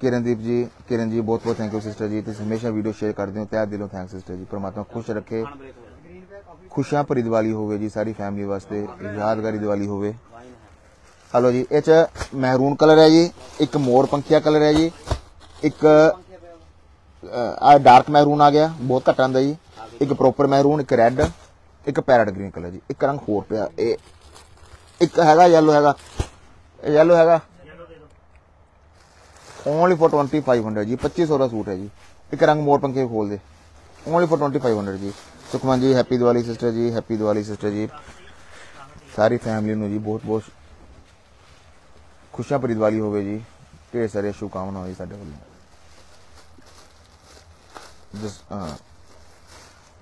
ਕਿਰਨਦੀਪ ਜੀ ਕਿਰਨ ਜੀ ਬਹੁਤ ਬਹੁਤ ਥੈਂਕ ਯੂ ਸਿਸਟਰ ਜੀ। ਤੁਸੀਂ ਹਮੇਸ਼ਾ ਵੀਡੀਓ ਸ਼ੇਅਰ ਕਰਦੇ ਹੋ ਤਹਿ ਦਿਲੋਂ ਥੈਂਕ ਸਿਸਟਰ ਜੀ। ਪ੍ਰਮਾਤਮਾ ਖੁਸ਼ ਰੱਖੇ। ਖੁਸ਼ੀਆਂ ਭਰੀ ਦੀਵਾਲੀ ਹੋਵੇ ਜੀ ਸਾਰੀ ਫੈਮਿਲੀ ਵਾਸਤੇ। ਯਾਦਗਾਰੀ ਦੀਵਾਲੀ ਹੋਵੇ। ਹਲੋ ਜੀ ਇਹ ਚ ਮਹਿਰੂਨ ਕਲਰ ਹੈ ਜੀ ਇੱਕ ਮੋਰ ਪੰਖੀਆ ਕਲਰ ਹੈ ਜੀ ਇੱਕ ਆ ਡਾਰਕ ਮੈਰੂਨ ਆ ਗਿਆ, ਬਹੁਤ ਘੱਟ ਆਂਦਾ ਜੀ। ਇੱਕ ਪ੍ਰੋਪਰ ਮੈਰੂਨ ਇੱਕ ਰੈੱਡ ਇੱਕ ਪੈਰਟ ਗ੍ਰੀਨ ਕਲਰ ਜੀ। ਇੱਕ ਰੰਗ ਹੋਰ ਪਿਆ, ਇਹ ਇੱਕ ਹੈਗਾ yellow ਹੈਗਾ। ਇਹ yellow ਹੈਗਾ। ਓਨਲੀ ਫॉर 2500 ਜੀ 2500 ਦਾ ਸੂਟ ਹੈ ਜੀ। ਇੱਕ ਰੰਗ ਮੋਰ ਪੰਖੇ ਖੋਲ ਦੇ। ਓਨਲੀ ਫॉर 2500 ਜੀ। ਸੁਖਮਨ ਜੀ ਹੈਪੀ ਦੀਵਾਲੀ ਸਿਸਟਰ ਜੀ ਹੈਪੀ ਦੀਵਾਲੀ ਸਿਸਟਰ ਜੀ। ਸਾਰੀ ਫੈਮਿਲੀ ਨੂੰ ਜੀ ਬਹੁਤ ਬਹੁਤ ਖੁਸ਼ੀਆਂ ਭਰੀ ਦੀਵਾਲੀ ਹੋਵੇ ਜੀ। ਢੇਰ ਸਾਰੇ ਸ਼ੁਭਕਾਮਨਾਵਾਂ ਜੀ ਸਾਡੇ ਵੱਲੋਂ। जिस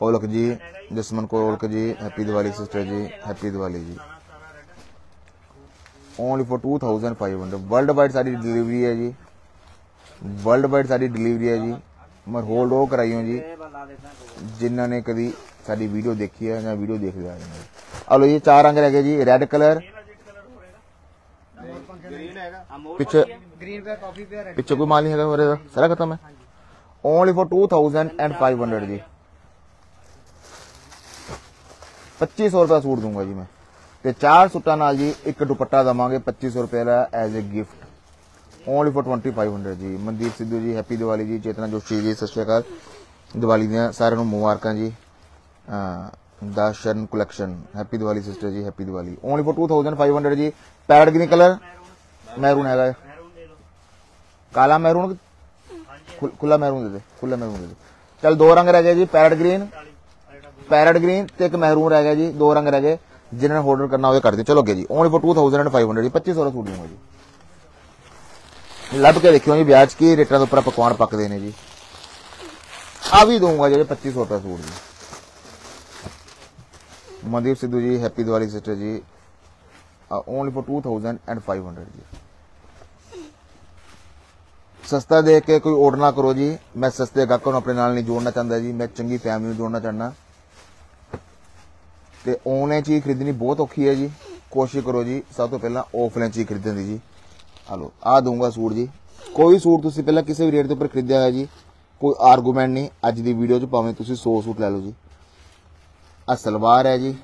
ओलक जी जसमन को ओलक जी हैप्पी दिवाली सिस्टर जी happy Diwali ji only for two thousand five hundred world wide सारी डिलीवरी है जी ਵਾਈਡ ਸਾਡੀ ਡਿਲੀਵਰੀ ਹੈ ਜੀ। ਮੈਂ ਹੋਲਡ ਉਹ ਕਰਾਈਓ ਜੀ। ਜਿਨ੍ਹਾਂ ਨੇ ਕਦੀ ਸਾਡੀ ਵੀਡੀਓ ਦੇਖੀ ਹੈ ਜਾਂ ਵੀਡੀਓ ਦੇਖ ਲਿਆ ਹੈ ਆ ਲੋ ਇਹ ਚਾਰ ਰੰਗ ਰਹਿ ਗਏ ਜੀ। ਰੈੱਡ ਕਲਰ ਪਿੱਛੇ ਗ੍ਰੀਨ ਪੇ ਕਾਫੀ ਪੇ ਪਿੱਛੇ ਕੋਈ ਮਾਲ ਨਹੀਂ ਹੈਗਾ ਮੇਰੇ ਦਾ ਸਾਰਾ ਖਤਮ ਹੈ। ਓਨਲੀ ਫॉर 2500 ਜੀ। 2500 ਰੁਪਏ ਸੂਟ ਦੂੰਗਾ ਜੀ ਮੈਂ। ਤੇ ਚਾਰ ਸੂਟਾਂ ਨਾਲ ਜੀ ਇੱਕ ਦੁਪੱਟਾ ਦਵਾਂਗੇ 2500 ਰੁਪਏ ਦਾ as a gift only for 2500 ਜੀ। ਮਨਦੀਪ ਸਿੱਧੂ ਜੀ ਹੈਪੀ ਦੀਵਾਲੀ ਜੀ ਚੇਤਨਾ ਜੋਸ਼ੀ ਜੀ ਸਤਿ ਸ਼੍ਰੀ ਅਕਾਲ। ਦੀਵਾਲੀ ਦੀਆਂ ਸਾਰਿਆਂ ਨੂੰ ਮੁਬਾਰਕਾਂ ਜੀ। The Sharan collection happy Diwali sister ਜੀ ਹੈਪੀ ਦੀਵਾਲੀ ਓਨਲੀ ਫॉर 2500 ਜੀ। ਪੈਰਟ ਗ੍ਰੀਨ ਕਲਰ ਮੈਰੂਨ ਹੈਗਾ। ਕਾਲਾ ਮੈਰੂਨ ਖੁੱਲਾ ਮੈਰੂਨ ਦੇ ਦੇ ਖੁੱਲਾ ਮੈਰੂਨ ਦੇ ਦੇ। ਚਲ ਦੋ ਰੰਗ ਰਹਿ ਗਏ ਜੀ, ਪੈਰਟ ਗ੍ਰੀਨ ਪੈਰਟ ਗ੍ਰੀਨ ਤੇ ਇੱਕ ਮੈਰੂਨ ਰਹਿ ਗਿਆ ਜੀ, ਦੋ ਰੰਗ ਰਹਿ ਗਏ। ਜਿਨ੍ਹਾਂ ਨੇ ਆਰਡਰ ਕਰਨਾ ਹੋਵੇ ਕਰ ਦਿਓ ਚਲੋ ਅੱਗੇ ਜੀ ਓਨਲੀ ਫॉर 2500 ਜੀ 2500 ਸੂਟ ਦੂੰਗਾ ਜੀ। ਲੱਭ ਕੇ ਦੇਖਿਓ ਜੀ ਵਿਆਜ ਕੀ ਰੇਟਾਂ ਦੇ ਉੱਪਰ ਪਕਵਾਨ ਪੱਕਦੇ ਨੇ ਜੀ। ਆ ਵੀ ਦਊਂਗਾ ਜੀ 2500 ਰੁਪਏ ਸੂਟ ਜੀ। ਮਨਦੀਪ ਸਿੱਧੂ ਜੀ, ਹੈਪੀ ਦੀਵਾਲੀ ਸਿਸਟਰ ਜੀ। ਓਨਲੀ ਫॉर 2500 ਜੀ। ਸਸਤਾ ਦੇਖ ਕੇ ਕੋਈ ਆਰਡਰ ਨਾ ਕਰੋ ਜੀ। ਮੈਂ ਸਸਤੇ ਗਾਹਕਾਂ ਨੂੰ ਆਪਣੇ ਨਾਲ ਨਹੀਂ ਜੋੜਨਾ ਚਾਹੁੰਦਾ ਜੀ। ਮੈਂ ਚੰਗੀ ਫੈਮਿਲੀ ਨੂੰ ਜੋੜਨਾ ਚਾਹੁੰਦਾ। ਤੇ ਆਨਲਾਈਨ ਚੀਜ਼ ਖਰੀਦਣੀ ਬਹੁਤ ਔਖੀ ਹੈ ਜੀ। ਕੋਸ਼ਿਸ਼ ਕਰੋ ਜੀ ਸਭ ਤੋਂ ਪਹਿਲਾਂ ਆਫਲਾਈਨ ਚੀਜ਼ ਖਰੀਦਣ ਦੀ ਜੀ। ਹਲੋ ਆ ਦਊਂਗਾ ਸੂਟ ਜੀ। ਕੋਈ ਸੂਟ ਤੁਸੀਂ ਪਹਿਲਾਂ ਕਿਸੇ ਵੀ ਰੇਟ ਦੇ ਉੱਪਰ ਖਰੀਦਿਆ ਹੋਇਆ ਜੀ ਕੋਈ ਆਰਗੂਮੈਂਟ ਨਹੀਂ। ਅੱਜ ਦੀ ਵੀਡੀਓ 'ਚ ਭਾਵੇਂ ਤੁਸੀਂ 100 ਸੂਟ ਲੈ ਲਓ ਜੀ। ਆ ਸਲਵਾਰ ਹੈ ਜੀ।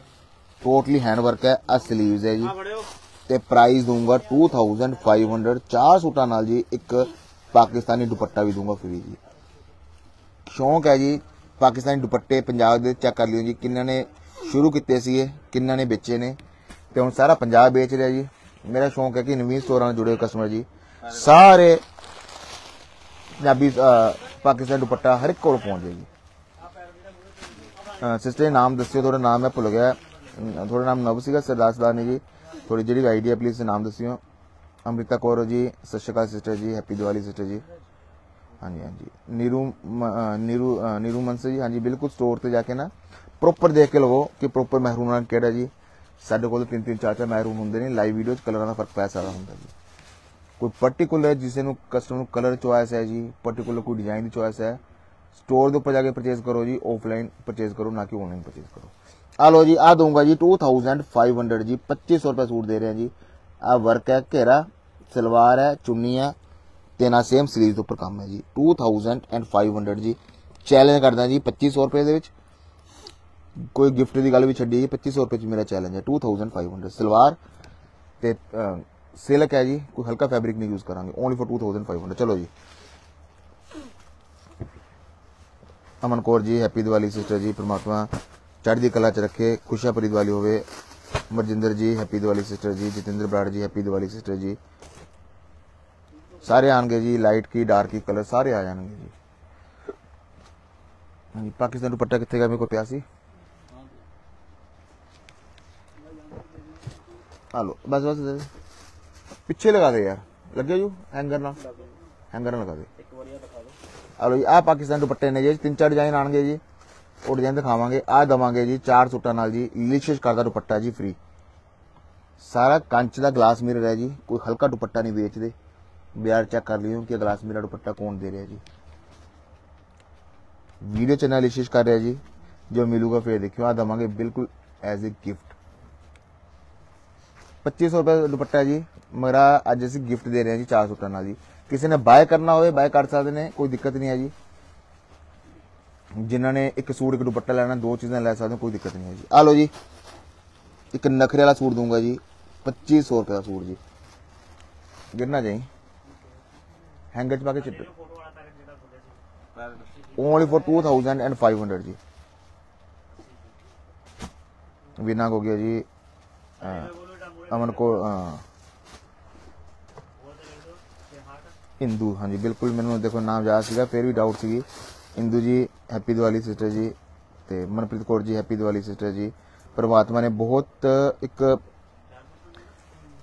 ਟੋਟਲੀ ਹੈਂਡ ਵਰਕ ਹੈ ਆ ਸਲੀਵਸ ਹੈ ਜੀ। ਤੇ ਪ੍ਰਾਈਸ ਦੂੰਗਾ 2500 ਚਾਰ ਸੂਟਾਂ ਨਾਲ ਜੀ ਇੱਕ ਪਾਕਿਸਤਾਨੀ ਦੁਪੱਟਾ ਵੀ ਦੂੰਗਾ ਫ੍ਰੀ ਜੀ। ਸ਼ੌਂਕ ਹੈ ਜੀ ਪਾਕਿਸਤਾਨੀ ਦੁਪੱਟੇ ਪੰਜਾਬ ਦੇ ਚੈੱਕ ਕਰ ਲਿਓ ਜੀ ਕਿੰਨਾਂ ਨੇ ਸ਼ੁਰੂ ਕੀਤੇ ਸੀਗੇ ਕਿੰਨਾਂ ਨੇ ਵੇਚੇ ਨੇ। ਤੇ ਹੁਣ ਸਾਰਾ ਪੰਜਾਬ ਵੇਚ ਰਿਹਾ ਜੀ। ਮੇਰਾ ਸ਼ੌਂਕ ਹੈ ਕਿ ਨਵੀਂ ਸਟੋਰਾਂ ਨਾਲ ਜੁੜੇ ਹੋਏ ਕਸਟਮਰ ਜੀ। ਸਾਰੇ ਪੰਜਾਬੀ ਅਹ, ਪਾਕਿਸਤਾਨੀ ਦੁਪੱਟਾ ਹਰ ਇੱਕ ਕੋਲ ਪਹੁੰਚ ਜਾਏ ਜੀ। ਸਿਸਟਰ ਨਾਮ ਦੱਸਿਓ ਤੁਹਾਡਾ ਨਾਮ ਮੈਂ ਭੁੱਲ ਗਿਆ। ਤੁਹਾਡਾ ਨਾਮ ਨਵ ਸੀਗਾ ਸਰਦਾਰ ਸਰਦਾਰ ਨੇ ਜੀ। ਥੋੜੀ ਜਿਹੜੀ ਆਈਡੀਆ ਪਲੀਜ਼ ਨਾਮ ਦੱਸਿਓ। ਅੰਮ੍ਰਿਤਾ ਕੌਰ ਜੀ, ਸਤਿ ਸ਼੍ਰੀ ਅਕਾਲ ਸਿਸਟਰ ਜੀ ਹੈਪੀ ਦੀਵਾਲੀ ਸਿਸਟਰ ਜੀ। ਹਾਂਜੀ ਹਾਂਜੀ। ਨੀਰੂ ਨੀਰੂ ਨੀਰੂ ਮਨਸੇ ਜੀ, ਹਾਂਜੀ, ਬਿਲਕੁਲ ਸਟੋਰ ਤੇ ਜਾ ਕੇ ਨਾ ਪ੍ਰੋਪਰ ਦੇਖ ਕੇ ਲਵੋ ਕਿ ਪ੍ਰੋਪਰ ਮਹਿਰੂਨ ਰੰਗ ਕਿਹੜਾ ਜੀ। ਸਾਡੇ ਕੋਲ ਤਿੰਨ ਤਿੰਨ, ਚਾਰ ਚਾਰ ਮਹਿਰੂਨ ਹੁੰਦੇ ਨੇ ਲਾਈਵ ਵੀਡੀਓ 'ਚ ਕਲਰਾਂ ਦਾ ਫ਼ਰਕ ਪੈ ਸਕਦਾ ਹੁੰਦਾ ਜੀ। ਕੋਈ ਪਾਰਟਿਕੂਲਰ ਜਿਸ ਨੂੰ ਕਸਟਮਰ ਨੂੰ ਕਲਰ ਚੁਆਇਸ ਹੈ ਜੀ ਪਾਰਟਿਕੂਲਰ ਕੋਈ ਡਿਜ਼ਾਈਨ ਦੀ ਚੁਆਇਸ ਹੈ ਸਟੋਰ ਦੇ ਉੱਪਰ ਜਾ ਕੇ ਪਰਚੇਸ ਕਰੋ ਜੀ ਆਫਲਾਈਨ ਪਰਚੇਸ ਕਰੋ, ਨਾ ਕਿ ਆਨਲਾਈਨ ਪਰਚੇਸ ਕਰੋ। ਆ ਲਓ ਜੀ ਆ ਦਊਂਗਾ ਜੀ 2500 ਜੀ 2500 ਰੁਪਏ ਸੂਟ ਦੇ ਰਹੇ ਹਾਂ ਜੀ। ਆ ਵਰਕ ਹੈ, ਘੇਰਾ, ਸਲਵਾਰ ਹੈ, ਚੁੰਨੀ ਹੈ ਤੇ ਨਾ ਸੇਮ ਸਲੀਵ ਦੇ ਉੱਪਰ ਕੰਮ ਹੈ ਜੀ। 2500 ਜੀ। ਚੈਲੰਜ ਕਰਦਾ ਜੀ 2500 ਰੁਪਏ ਦੇ ਵਿੱਚ। ਕੋਈ ਗਿਫਟ ਦੀ ਗੱਲ ਵੀ ਛੱਡੀ ਜੀ 2500 ਰੁਪਏ ਚ ਮੇਰਾ ਚੈਲੰਜ ਹੈ। 2500 ਸਲਵਾਰ ਤੇ ਸਿਲਕ ਹੈ ਜੀ। ਕੋਈ ਹਲਕਾ ਫੈਬਰਿਕ ਨਹੀਂ ਯੂਜ਼ ਕਰਾਂਗੇ। ਓਨਲੀ ਫॉर 2500 ਚਲੋ ਜੀ। ਅਮਨ ਕੌਰ ਜੀ ਹੈਪੀ ਦੀਵਾਲੀ ਸਿਸਟਰ ਜੀ, ਪ੍ਰਮਾਤਮਾ ਚੜ੍ਹਦੀ ਕਲਾ ਚ ਰੱਖੇ, ਖੁਸ਼ੀਆਂ ਭਰੀ ਦੀਵਾਲੀ ਹੋਵੇ। ਮਰਜਿੰਦਰ ਜੀ ਹੈਪੀ ਦੀਵਾਲੀ ਸਿਸਟਰ ਜੀ ਜਤਿੰਦਰ ਬਰਾੜ ਜੀ ਹੈਪੀ ਦੀਵਾਲੀ ਸਿਸਟਰ ਜੀ ਸਾਰੇ ਆਣਗੇ ਜੀ ਲਾਈਟ ਕੀ ਡਾਰਕ ਕੀ ਕਲਰ ਸਾਰੇ ਆ ਜਾਣਗੇ ਜੀ ਹਾਂਜੀ ਪਾਕਿਸਤਾਨ ਦੁਪੱਟਾ ਕਿੱਥੇ ਗਿਆ ਮੇਰੇ ਕੋਲ ਪਿਆ ਸੀ ਹਲੋ ਬਸ ਬਸ ਦੇ ਦੇ। ਪਿੱਛੇ ਲਗਾ ਦੇ ਯਾਰ ਲੱਗਿਆ ਜੂ ਹੈਂਗਰ ਨਾਲ ਹੈਂਗਰ ਨਾਲ ਲਗਾ ਦੇ ਇੱਕ ਵਾਰੀ ਆ ਦਿਖਾ ਦਿਓ ਹਲੋ ਜੀ ਆਹ ਪਾਕਿਸਤਾਨ ਦੁਪੱਟੇ ਨੇ ਜੀ ਤਿੰਨ ਚਾਰ ਡਿਜ਼ਾਈਨ ਆਣਗੇ ਜੀ ਉਹ ਡਿਜ਼ਾਈਨ ਦਿਖਾਵਾਂਗੇ ਆਹ ਦਵਾਂਗੇ ਜੀ ਚਾਰ ਸੂਟਾਂ ਨਾਲ ਜੀ ਲਿਸ਼ਿਸ਼ ਕਰਦਾ ਦੁਪੱਟਾ ਜੀ ਫ੍ਰੀ ਸਾਰਾ ਕੰਚ ਦਾ ਗਲਾਸ ਮਿਰਰ ਹੈ ਜੀ। ਕੋਈ ਹਲਕਾ ਦੁਪੱਟਾ ਨਹੀਂ ਵੇਚਦੇ। ਬਿਆਰ ਚੈੱਕ ਕਰ ਲਿਓ ਕਿ ਗਲਾਸ ਮਿਰਰ ਦੁਪੱਟਾ ਕੌਣ ਦੇ ਰਿਹਾ ਜੀ। ਵੀਡੀਓ ਚੈਨਲ ਲਿਸ਼ਿਸ਼ ਕਰ ਰਿਹਾ ਜੀ। ਜੋ ਮਿਲੂਗਾ ਫੇਰ ਦੇਖਿਓ। ਆ ਦਵਾਂਗੇ ਬਿਲਕੁਲ ਐਜ਼ ਅ ਗਿਫਟ 2500 ਰੁਪਏ ਦੁਪੱਟਾ ਜੀ। ਮਗਰ ਅੱਜ ਅਸੀਂ ਗਿਫਟ ਦੇ ਰਹੇ ਹਾਂ ਜੀ ਚਾਰ ਸੂਟਾਂ ਨਾਲ ਜੀ ਕਿਸੇ ਨੇ ਬਾਏ ਕਰਨਾ ਹੋਵੇ ਬਾਏ ਕਰ ਸਕਦੇ ਨੇ। ਕੋਈ ਦਿੱਕਤ ਨਹੀਂ ਹੈ ਜੀ। ਜਿਨ੍ਹਾਂ ਨੇ ਇੱਕ ਸੂਟ, ਇੱਕ ਦੁਪੱਟਾ ਲੈਣਾ, ਦੋ ਚੀਜ਼ਾਂ ਲੈ ਸਕਦੇ ਕੋਈ ਦਿੱਕਤ ਨਹੀਂ ਹੈ ਜੀ। ਆ ਲਓ ਜੀ। ਇੱਕ ਨਖਰੇ ਵਾਲਾ ਸੂਟ ਦੂੰਗਾ ਜੀ 2500 ਰੁਪਏ ਦਾ ਸੂਟ ਜੀ। ਗਿਰਨਾ ਜਾਈ। ਹੈਂਗਰ ਚ ਪਾ ਕੇ ਚਿੱਟ। ਓਨਲੀ ਫॉर 2500 ਜੀ। ਵਿਨਾ ਹੋ ਗਿਆ ਜੀ ਅਮਨ ਕੋ ਇੰਦੂ, ਹਾਂਜੀ, ਬਿਲਕੁਲ ਮੈਨੂੰ ਦੇਖੋ ਨਾਮ ਯਾਦ ਸੀਗਾ, ਫਿਰ ਵੀ ਡਾਊਟ ਸੀਗੀ। ਇੰਦੂ ਜੀ ਹੈਪੀ ਦੀਵਾਲੀ ਸਿਸਟਰ ਜੀ, ਤੇ ਮਨਪ੍ਰੀਤ ਕੌਰ ਜੀ ਹੈਪੀ ਦੀਵਾਲੀ ਸਿਸਟਰ ਜੀ। ਪਰਮਾਤਮਾ ਨੇ ਬਹੁਤ ਇੱਕ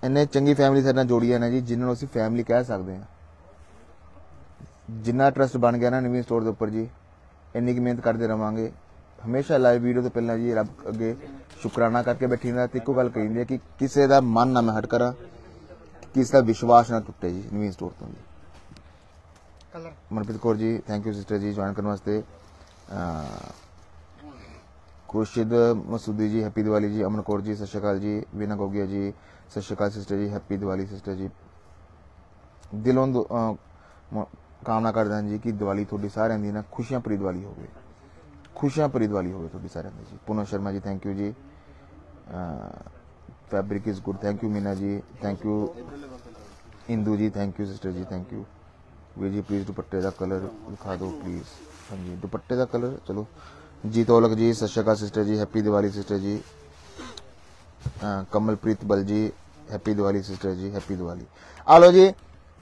ਇੰਨੇ ਚੰਗੀ ਫੈਮਿਲੀ ਸਾਡੇ ਨਾਲ ਜੋੜੀ ਹੈ ਨਾ ਜੀ ਜਿਨ੍ਹਾਂ ਨੂੰ ਅਸੀਂ ਫੈਮਿਲੀ ਕਹਿ ਸਕਦੇ ਹਾਂ। ਜਿੰਨਾ ਟਰਸਟ ਬਣ ਗਿਆ ਨਾ ਨਵੀਂ ਸਟੋਰ ਦੇ ਉੱਪਰ ਜੀ ਇੰਨੀ ਕੀ ਮਿਹਨਤ ਕਰਦੇ ਰਵਾਂਗੇ। ਹਮੇਸ਼ਾ ਲਾਈਵ ਵੀਡੀਓ ਤੋਂ ਪਹਿਲਾਂ ਜੀ ਰੱਬ ਅੱਗੇ ਸ਼ੁਕਰਾਨਾ ਕਰਕੇ ਬੈਠੀ ਨਾ ਤੇ ਇੱਕੋ ਗੱਲ ਕਹਿੰਦੀ ਹੈ ਕਿ ਕਿਸੇ ਦਾ ਮਨ ਨਾ ਮੈਂ ਹਟ ਕਰਾਂ ਕਿਸੇ ਦਾ ਵਿਸ਼ਵਾਸ ਨਾ ਟੁੱਟੇ ਜੀ ਨਵੀਂ ਸਟੋਰ ਤੋਂ ਜੀ। Colour Manpreet Kaur ji thank you sister ਜੀ ਜੁਆਇਨ ਕਰਨ ਵਾਸਤੇ। ਖੁਰਸ਼ਿਦ ਮਸੂਦੀ ਜੀ, ਹੈਪੀ ਦੀਵਾਲੀ ਜੀ, ਅਮਨ ਕੌਰ ਜੀ, ਸਤਿ ਸ਼੍ਰੀ ਅਕਾਲ ਜੀ, ਵੀਨਾ ਗੋਗਿਆ ਜੀ, ਸਤਿ ਸ਼੍ਰੀ ਅਕਾਲ ਸਿਸਟਰ ਜੀ, ਹੈਪੀ ਦੀਵਾਲੀ ਸਿਸਟਰ ਜੀ। ਦਿਲੋਂ ਕਾਮਨਾ ਕਰਦੇ ਹਾਂ ਜੀ ਕਿ ਦੀਵਾਲੀ ਤੁਹਾਡੀ ਸਾਰਿਆਂ ਦੀ ਨਾ ਖੁਸ਼ੀਆਂ ਭਰੀ ਦੀਵਾਲੀ ਹੋਵੇ। ਖੁਸ਼ੀਆਂ ਭਰੀ ਦੀਵਾਲੀ ਹੋਵੇ ਤੁਹਾਡੀ ਸਾਰਿਆਂ ਦੀ ਜੀ। ਪੂਨਮ ਸ਼ਰਮਾ ਜੀ ਥੈਂਕ ਯੂ ਜੀ। Fabric is good thank you Meena ji thank you Indu ji thank you sister ਜੀ ਥੈਂਕ ਯੂ ਵੀਰ ਜੀ ਪਲੀਜ਼ ਦੁਪੱਟੇ ਦਾ ਕਲਰ ਦਿਖਾ ਦਿਓ ਪਲੀਜ਼ ਹਾਂਜੀ, ਦੁਪੱਟੇ ਦਾ ਕਲਰ ਚਲੋ। ਜੀ ਤੋਲਕ ਜੀ, ਸਤਿ ਸ਼੍ਰੀ ਅਕਾਲ ਸਿਸਟਰ ਜੀ ਹੈਪੀ ਦੀਵਾਲੀ ਸਿਸਟਰ ਜੀ। ਕਮਲਪ੍ਰੀਤ ਬਲ ਜੀ ਹੈਪੀ ਦੀਵਾਲੀ ਸਿਸਟਰ ਜੀ ਹੈਪੀ ਦੀਵਾਲੀ। ਆ ਲੋ ਜੀ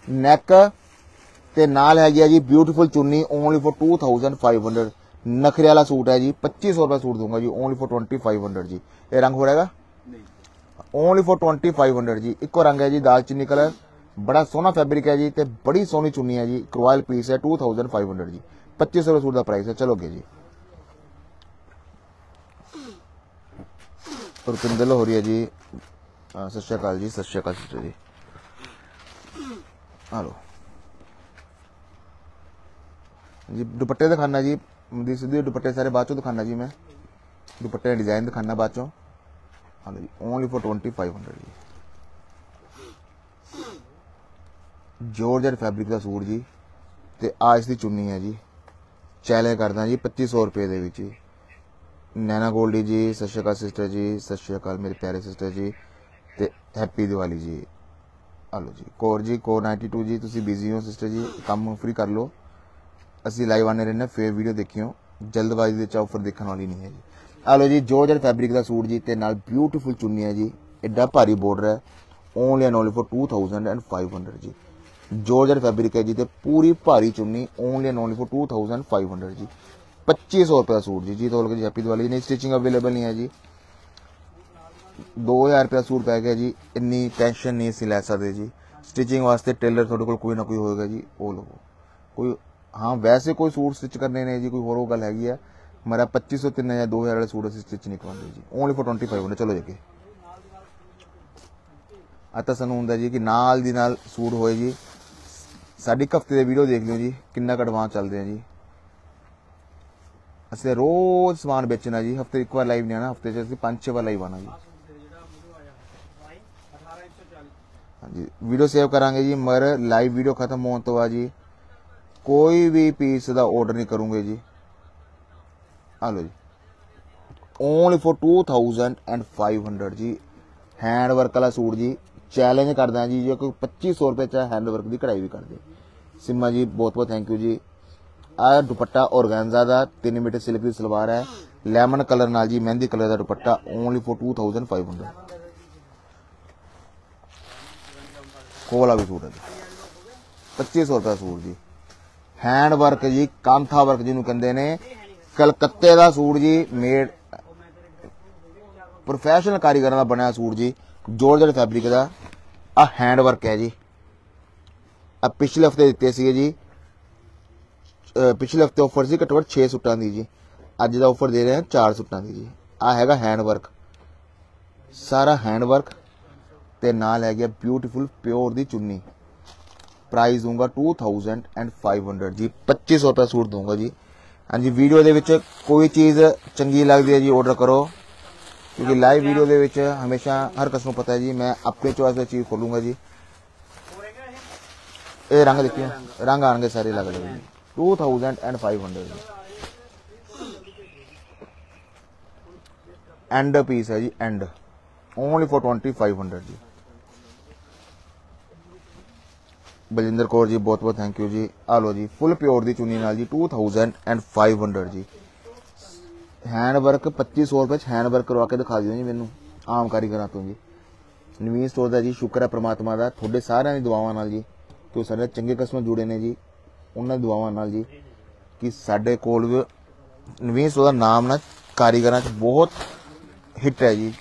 ਨੈਕ ਤੇ ਨਾਲ ਹੈਗੀ ਆ ਜੀ ਬਿਊਟੀਫੁਲ ਚੁੰਨੀ ਓਨਲੀ ਫॉर 2500 ਨਖਰੇ ਵਾਲਾ ਸੂਟ ਹੈ ਜੀ 2500 ਰੁਪਏ ਸੂਟ ਦੂੰਗਾ ਜੀ ਓਨਲੀ ਫॉर 2500 ਜੀ। ਇਹ ਰੰਗ ਹੋ ਰਹੇਗਾ ਨਹੀਂ ਓਨਲੀ ਫॉर 2500 ਜੀ। ਇੱਕੋ ਰੰਗ ਹੈ ਜੀ ਦਾਲਚੀਨੀ ਕਲਰ ਬੜਾ ਸੋਹਣਾ ਫੈਬਰਿਕ ਹੈ ਜੀ ਤੇ ਬੜੀ ਸੋਹਣੀ ਚੁੰਨੀ ਹੈ ਜੀ। ਕਰੋਇਲ ਪੀਸ ਹੈ 2500 ਜੀ। 2500 ਰੁਪਏ ਸੂਟ ਦਾ ਪ੍ਰਾਈਸ ਹੈ। ਚਲੋਗੇ ਜੀ। ਰੁਪਿੰਦਰ ਲਾਹੌਰੀ ਹੈ ਜੀ। ਸਤਿ ਸ਼੍ਰੀ ਅਕਾਲ ਜੀ, ਸਤਿ ਸ਼੍ਰੀ ਅਕਾਲ ਸਿਸਟਰ ਜੀ। ਹਲੋ ਜੀ, ਦੁਪੱਟੇ ਦਿਖਾਣਾ ਜੀ। ਦੀ ਸਿੱਧੀ ਦੁਪੱਟੇ ਸਾਰੇ ਬਾਅਦ ਚੋਂ ਦਿਖਾਣਾ ਜੀ ਮੈਂ। ਦੁਪੱਟੇ ਦਾ ਡਿਜ਼ਾਈਨ ਦਿਖਾਣਾ ਬਾਅਦ ਚੋਂ। ਹਲੋ ਜੀ ਓਨਲੀ ਫॉर 2500 ਜੀ। ਜੋਰਜਟ ਫੈਬਰਿਕ ਦਾ ਸੂਟ ਜੀ। ਤੇ ਆ ਇਸ ਦੀ ਚੁੰਨੀ ਹੈ ਜੀ। ਚੈਲੇਂਜ ਕਰਦਾ ਜੀ 2500 ਰੁਪਏ ਦੇ ਵਿੱਚ ਜੀ। ਨੈਨਾ ਗੋਲਡੀ ਜੀ ਸਤਿ ਸ਼੍ਰੀ ਅਕਾਲ ਸਿਸਟਰ ਜੀ ਸਤਿ ਸ਼੍ਰੀ ਅਕਾਲ ਮੇਰੇ ਪਿਆਰੇ ਸਿਸਟਰ ਜੀ ਤੇ ਹੈਪੀ ਦੀਵਾਲੀ ਜੀ। ਹਲੋ ਜੀ ਕੋਰ ਜੀ ਕੋਰ 92 ਜੀ ਤੁਸੀਂ ਬਿਜ਼ੀ ਹੋ ਸਿਸਟਰ ਜੀ ਕੰਮ ਫ੍ਰੀ ਕਰ ਲਓ। ਅਸੀਂ ਲਾਈਵ ਆਨੇ ਰਹਿੰਦੇ ਹਾਂ, ਫੇਰ ਵੀਡੀਓ ਦੇਖਿਓ। ਜਲਦਬਾਜ਼ੀ ਦੇ ਚ ਆਫਰ ਦੇਖਣ ਵਾਲੀ ਨਹੀਂ ਹੈ ਜੀ। ਹਲੋ ਜੀ ਜੋਰਜਟ ਫੈਬਰਿਕ ਦਾ ਸੂਟ ਜੀ ਤੇ ਨਾਲ ਬਿਊਟੀਫੁਲ ਚੁੰਨੀ ਹੈ ਜੀ। ਐਡਾ ਭਾਰੀ ਬਾਰਡਰ ਹੈ। ਓਨਲੀ ਐਂਡ ਓਨਲੀ ਫॉर 2500 ਜੀ। ਜੋਰਜਟ ਫੈਬਰਿਕ ਹੈ ਜੀ ਤੇ ਪੂਰੀ ਭਾਰੀ ਚੁੰਨੀ ਓਨਲੀ ਐਂਡ ਓਨਲੀ ਫॉर 2500 ਜੀ। 2500 ਰੁਪਏ ਦਾ ਸੂਟ ਜੀ ਜੀ ਤੋਲ ਕੇ ਜੀ ਹੈਪੀ ਦੀਵਾਲੀ ਜੀ ਨਹੀਂ ਸਟਿਚਿੰਗ ਅਵੇਲੇਬਲ ਨਹੀਂ ਹੈ ਜੀ 2000 ਰੁਪਏ ਦਾ ਸੂਟ ਪੈ ਗਿਆ ਜੀ ਇੰਨੀ ਟੈਨਸ਼ਨ ਨਹੀਂ ਅਸੀਂ ਲੈ ਸਕਦੇ ਜੀ ਸਟਿਚਿੰਗ ਵਾਸਤੇ ਟੇਲਰ ਤੁਹਾਡੇ ਕੋਲ ਕੋਈ ਨਾ ਕੋਈ ਹੋਏਗਾ ਜੀ ਉਹ ਲਵੋ ਕੋਈ ਹਾਂ ਵੈਸੇ ਕੋਈ ਸੂਟ ਸਟਿਚ ਕਰਨੇ ਨੇ ਜੀ ਕੋਈ ਹੋਰ ਉਹ ਗੱਲ ਹੈਗੀ ਆ ਮੇਰਾ 2500 ਤਿੰਨ ਜਾਂ 2000 ਵਾਲੇ ਸੂਟ ਅਸੀਂ ਸਟਿਚ ਨਹੀਂ ਕਰਵਾਉਂਦੇ ਜੀ ਓਨਲੀ ਫॉर 2500 ਚਲੋ ਜੀ ਅੱਗੇ ਆ ਤਾਂ ਸਾਨੂੰ ਹੁੰਦਾ ਜੀ ਕਿ ਨਾਲ ਦੀ ਨਾਲ ਸੂਟ ਹੋਏ ਜੀ ਸਾਡੀ ਇੱਕ ਹਫ਼ਤੇ ਦੇ ਵੀਡੀਓ ਦੇਖ ਲਿਓ ਜੀ ਕਿੰਨਾ ਕੁ ਐਡਵਾਂਸ ਚੱਲਦੇ ਆ ਜੀ ਅਸੀਂ ਰੋਜ਼ ਸਮਾਨ ਵੇਚਣਾ ਜੀ, ਹਫ਼ਤੇ ਇੱਕ ਵਾਰ ਲਾਈਵ ਨਹੀਂ ਆਣਾ ਹਫ਼ਤੇ 'ਚ ਅਸੀਂ ਪੰਜ ਛੇ ਵਾਰ ਲਾਈਵ ਆਣਾ ਜੀ। ਹਾਂਜੀ ਵੀਡੀਓ ਸੇਵ ਕਰਾਂਗੇ ਜੀ, ਮਗਰ ਲਾਈਵ ਵੀਡੀਓ ਖਤਮ ਹੋਣ ਤੋਂ ਬਾਅਦ ਜੀ, ਕੋਈ ਵੀ ਪੀਸ ਦਾ ਆਰਡਰ ਨਹੀਂ ਕਰੂੰਗੇ ਜੀ। ਆ ਲਓ ਜੀ। ਓਨਲੀ ਫॉर 2500 ਜੀ। ਹੈਂਡ ਵਰਕ ਵਾਲਾ ਸੂਟ ਜੀ। ਚੈਲੰਜ ਕਰਦਾ ਜੀ, ਜੇ ਕੋਈ 2500 ਰੁਪਏ ਚ ਹੈਂਡ ਵਰਕ ਦੀ ਕਢਾਈ ਵੀ ਕਰ ਦੇ। ਸਿਮਾ ਜੀ ਬਹੁਤ ਬਹੁਤ ਥੈਂਕ ਯੂ ਜੀ। ਆ ਦੁਪੱਟਾ ਔਰਗੈਂਜ਼ਾ ਦਾ 3 ਮੀਟਰ ਸਿਲਕ ਦੀ ਸਲਵਾਰ ਹੈ। ਲੈਮਨ ਕਲਰ ਨਾਲ ਜੀ ਮਹਿੰਦੀ ਕਲਰ ਦਾ ਦੁਪੱਟਾ ਓਨਲੀ ਫॉर 2500 ਕੋਲਾ ਵੀ ਸੂਟ ਹੈ 2500 ਸੂਟ ਜੀ। ਹੈਂਡ ਵਰਕ ਜੀ, ਕਾਂਥਾ ਵਰਕ ਜਿਹਨੂੰ ਕਹਿੰਦੇ ਨੇ। ਕਲਕੱਤੇ ਦਾ ਸੂਟ ਜੀ ਮੇਡ ਪ੍ਰੋਫੈਸ਼ਨਲ ਕਾਰੀਗਰਾਂ ਦਾ ਬਣਿਆ ਸੂਟ ਜੀ। ਜੋਰਜਟ ਫੈਬਰਿਕ ਦਾ। ਆ ਹੈਂਡ ਵਰਕ ਹੈ ਜੀ। ਆ ਪਿਛਲੇ ਹਫ਼ਤੇ ਦਿੱਤੇ ਸੀਗੇ ਜੀ। ਪਿਛਲੇ ਹਫ਼ਤੇ ਆਫਰ ਸੀ ਘੱਟੋ ਘੱਟ 6 ਸੂਟਾਂ ਦੀ ਜੀ। ਅੱਜ ਦਾ ਆਫਰ ਦੇ ਰਹੇ ਹਾਂ 4 ਸੂਟਾਂ ਦੀ ਜੀ। ਆ ਹੈਗਾ ਹੈਂਡ ਵਰਕ ਸਾਰਾ ਹੈਂਡ ਵਰਕ ਤੇ ਨਾਲ ਹੈ ਗਿਆ ਬਿਊਟੀਫੁਲ ਪਿਓਰ ਦੀ ਚੁੰਨੀ। ਪ੍ਰਾਈਸ ਦੂੰਗਾ 2500 ਜੀ। 2500 ਰੁਪਏ ਸੂਟ ਦਊਂਗਾ ਜੀ। ਹਾਂਜੀ ਵੀਡੀਓ ਦੇ ਵਿੱਚ ਕੋਈ ਚੀਜ਼ ਚੰਗੀ ਲੱਗਦੀ ਹੈ ਜੀ ਆਰਡਰ ਕਰੋ। ਕਿਉਂਕਿ ਲਾਈਵ ਵੀਡੀਓ ਦੇ ਵਿੱਚ ਹਮੇਸ਼ਾ ਹਰ ਕਸਮ ਨੂੰ ਪਤਾ ਹੈ ਜੀ, ਮੈਂ ਆਪਣੇ ਚੋਇਸ ਦੀ ਚੀਜ਼ ਖੋਲੂੰਗਾ ਜੀ। ਇਹ ਰੰਗ ਦੇਖਿਓ। ਰੰਗ ਆਣਗੇ, ਸਾਰੇ ਲੱਗ ਲੱਗ ਜੀ। 2500 ਜੀ ਐਂਡ ਪੀਸ ਹੈ ਜੀ ਐਂਡ ਓਨਲੀ ਫॉर 2500 ਜੀ। ਬਲਜਿੰਦਰ ਕੌਰ ਜੀ, ਬਹੁਤ ਬਹੁਤ ਥੈਂਕ ਯੂ ਜੀ। ਆ ਲੋ ਜੀ ਫੁੱਲ ਪਿਓਰ ਦੀ ਚੁੰਨੀ ਨਾਲ ਜੀ 2500 ਜੀ। ਹੈਂਡ ਵਰਕ 2500 ਰੁਪਏ ਚ ਹੈਂਡ ਵਰਕ ਕਰਵਾ ਕੇ ਦਿਖਾ ਦਿਓ ਜੀ ਮੈਨੂੰ, ਆਮ ਕਾਰੀਗਰਾਂ ਤੋਂ ਜੀ। ਨਵੀਨ ਸਟੋਰ ਦਾ ਜੀ, ਸ਼ੁਕਰ ਹੈ ਪ੍ਰਮਾਤਮਾ ਦਾ, ਤੁਹਾਡੇ ਸਾਰਿਆਂ ਦੀ ਦੁਆਵਾਂ ਨਾਲ ਜੀ ਕਿ ਸਾਡੇ ਚੰਗੇ ਕਸਟਮਰ ਜੁੜੇ ਨੇ ਜੀ। ਉਹਨਾਂ ਦੁਆਵਾਂ ਨਾਲ ਜੀ, ਕਿ ਸਾਡੇ ਕੋਲ ਵੀ ਨਵੀਨ ਸਟੋਰ ਦਾ ਨਾਮ ਨਾ ਕਾਰੀਗਰਾਂ 'ਚ ਬਹੁਤ ਹਿੱਟ ਹੈ ਜੀ।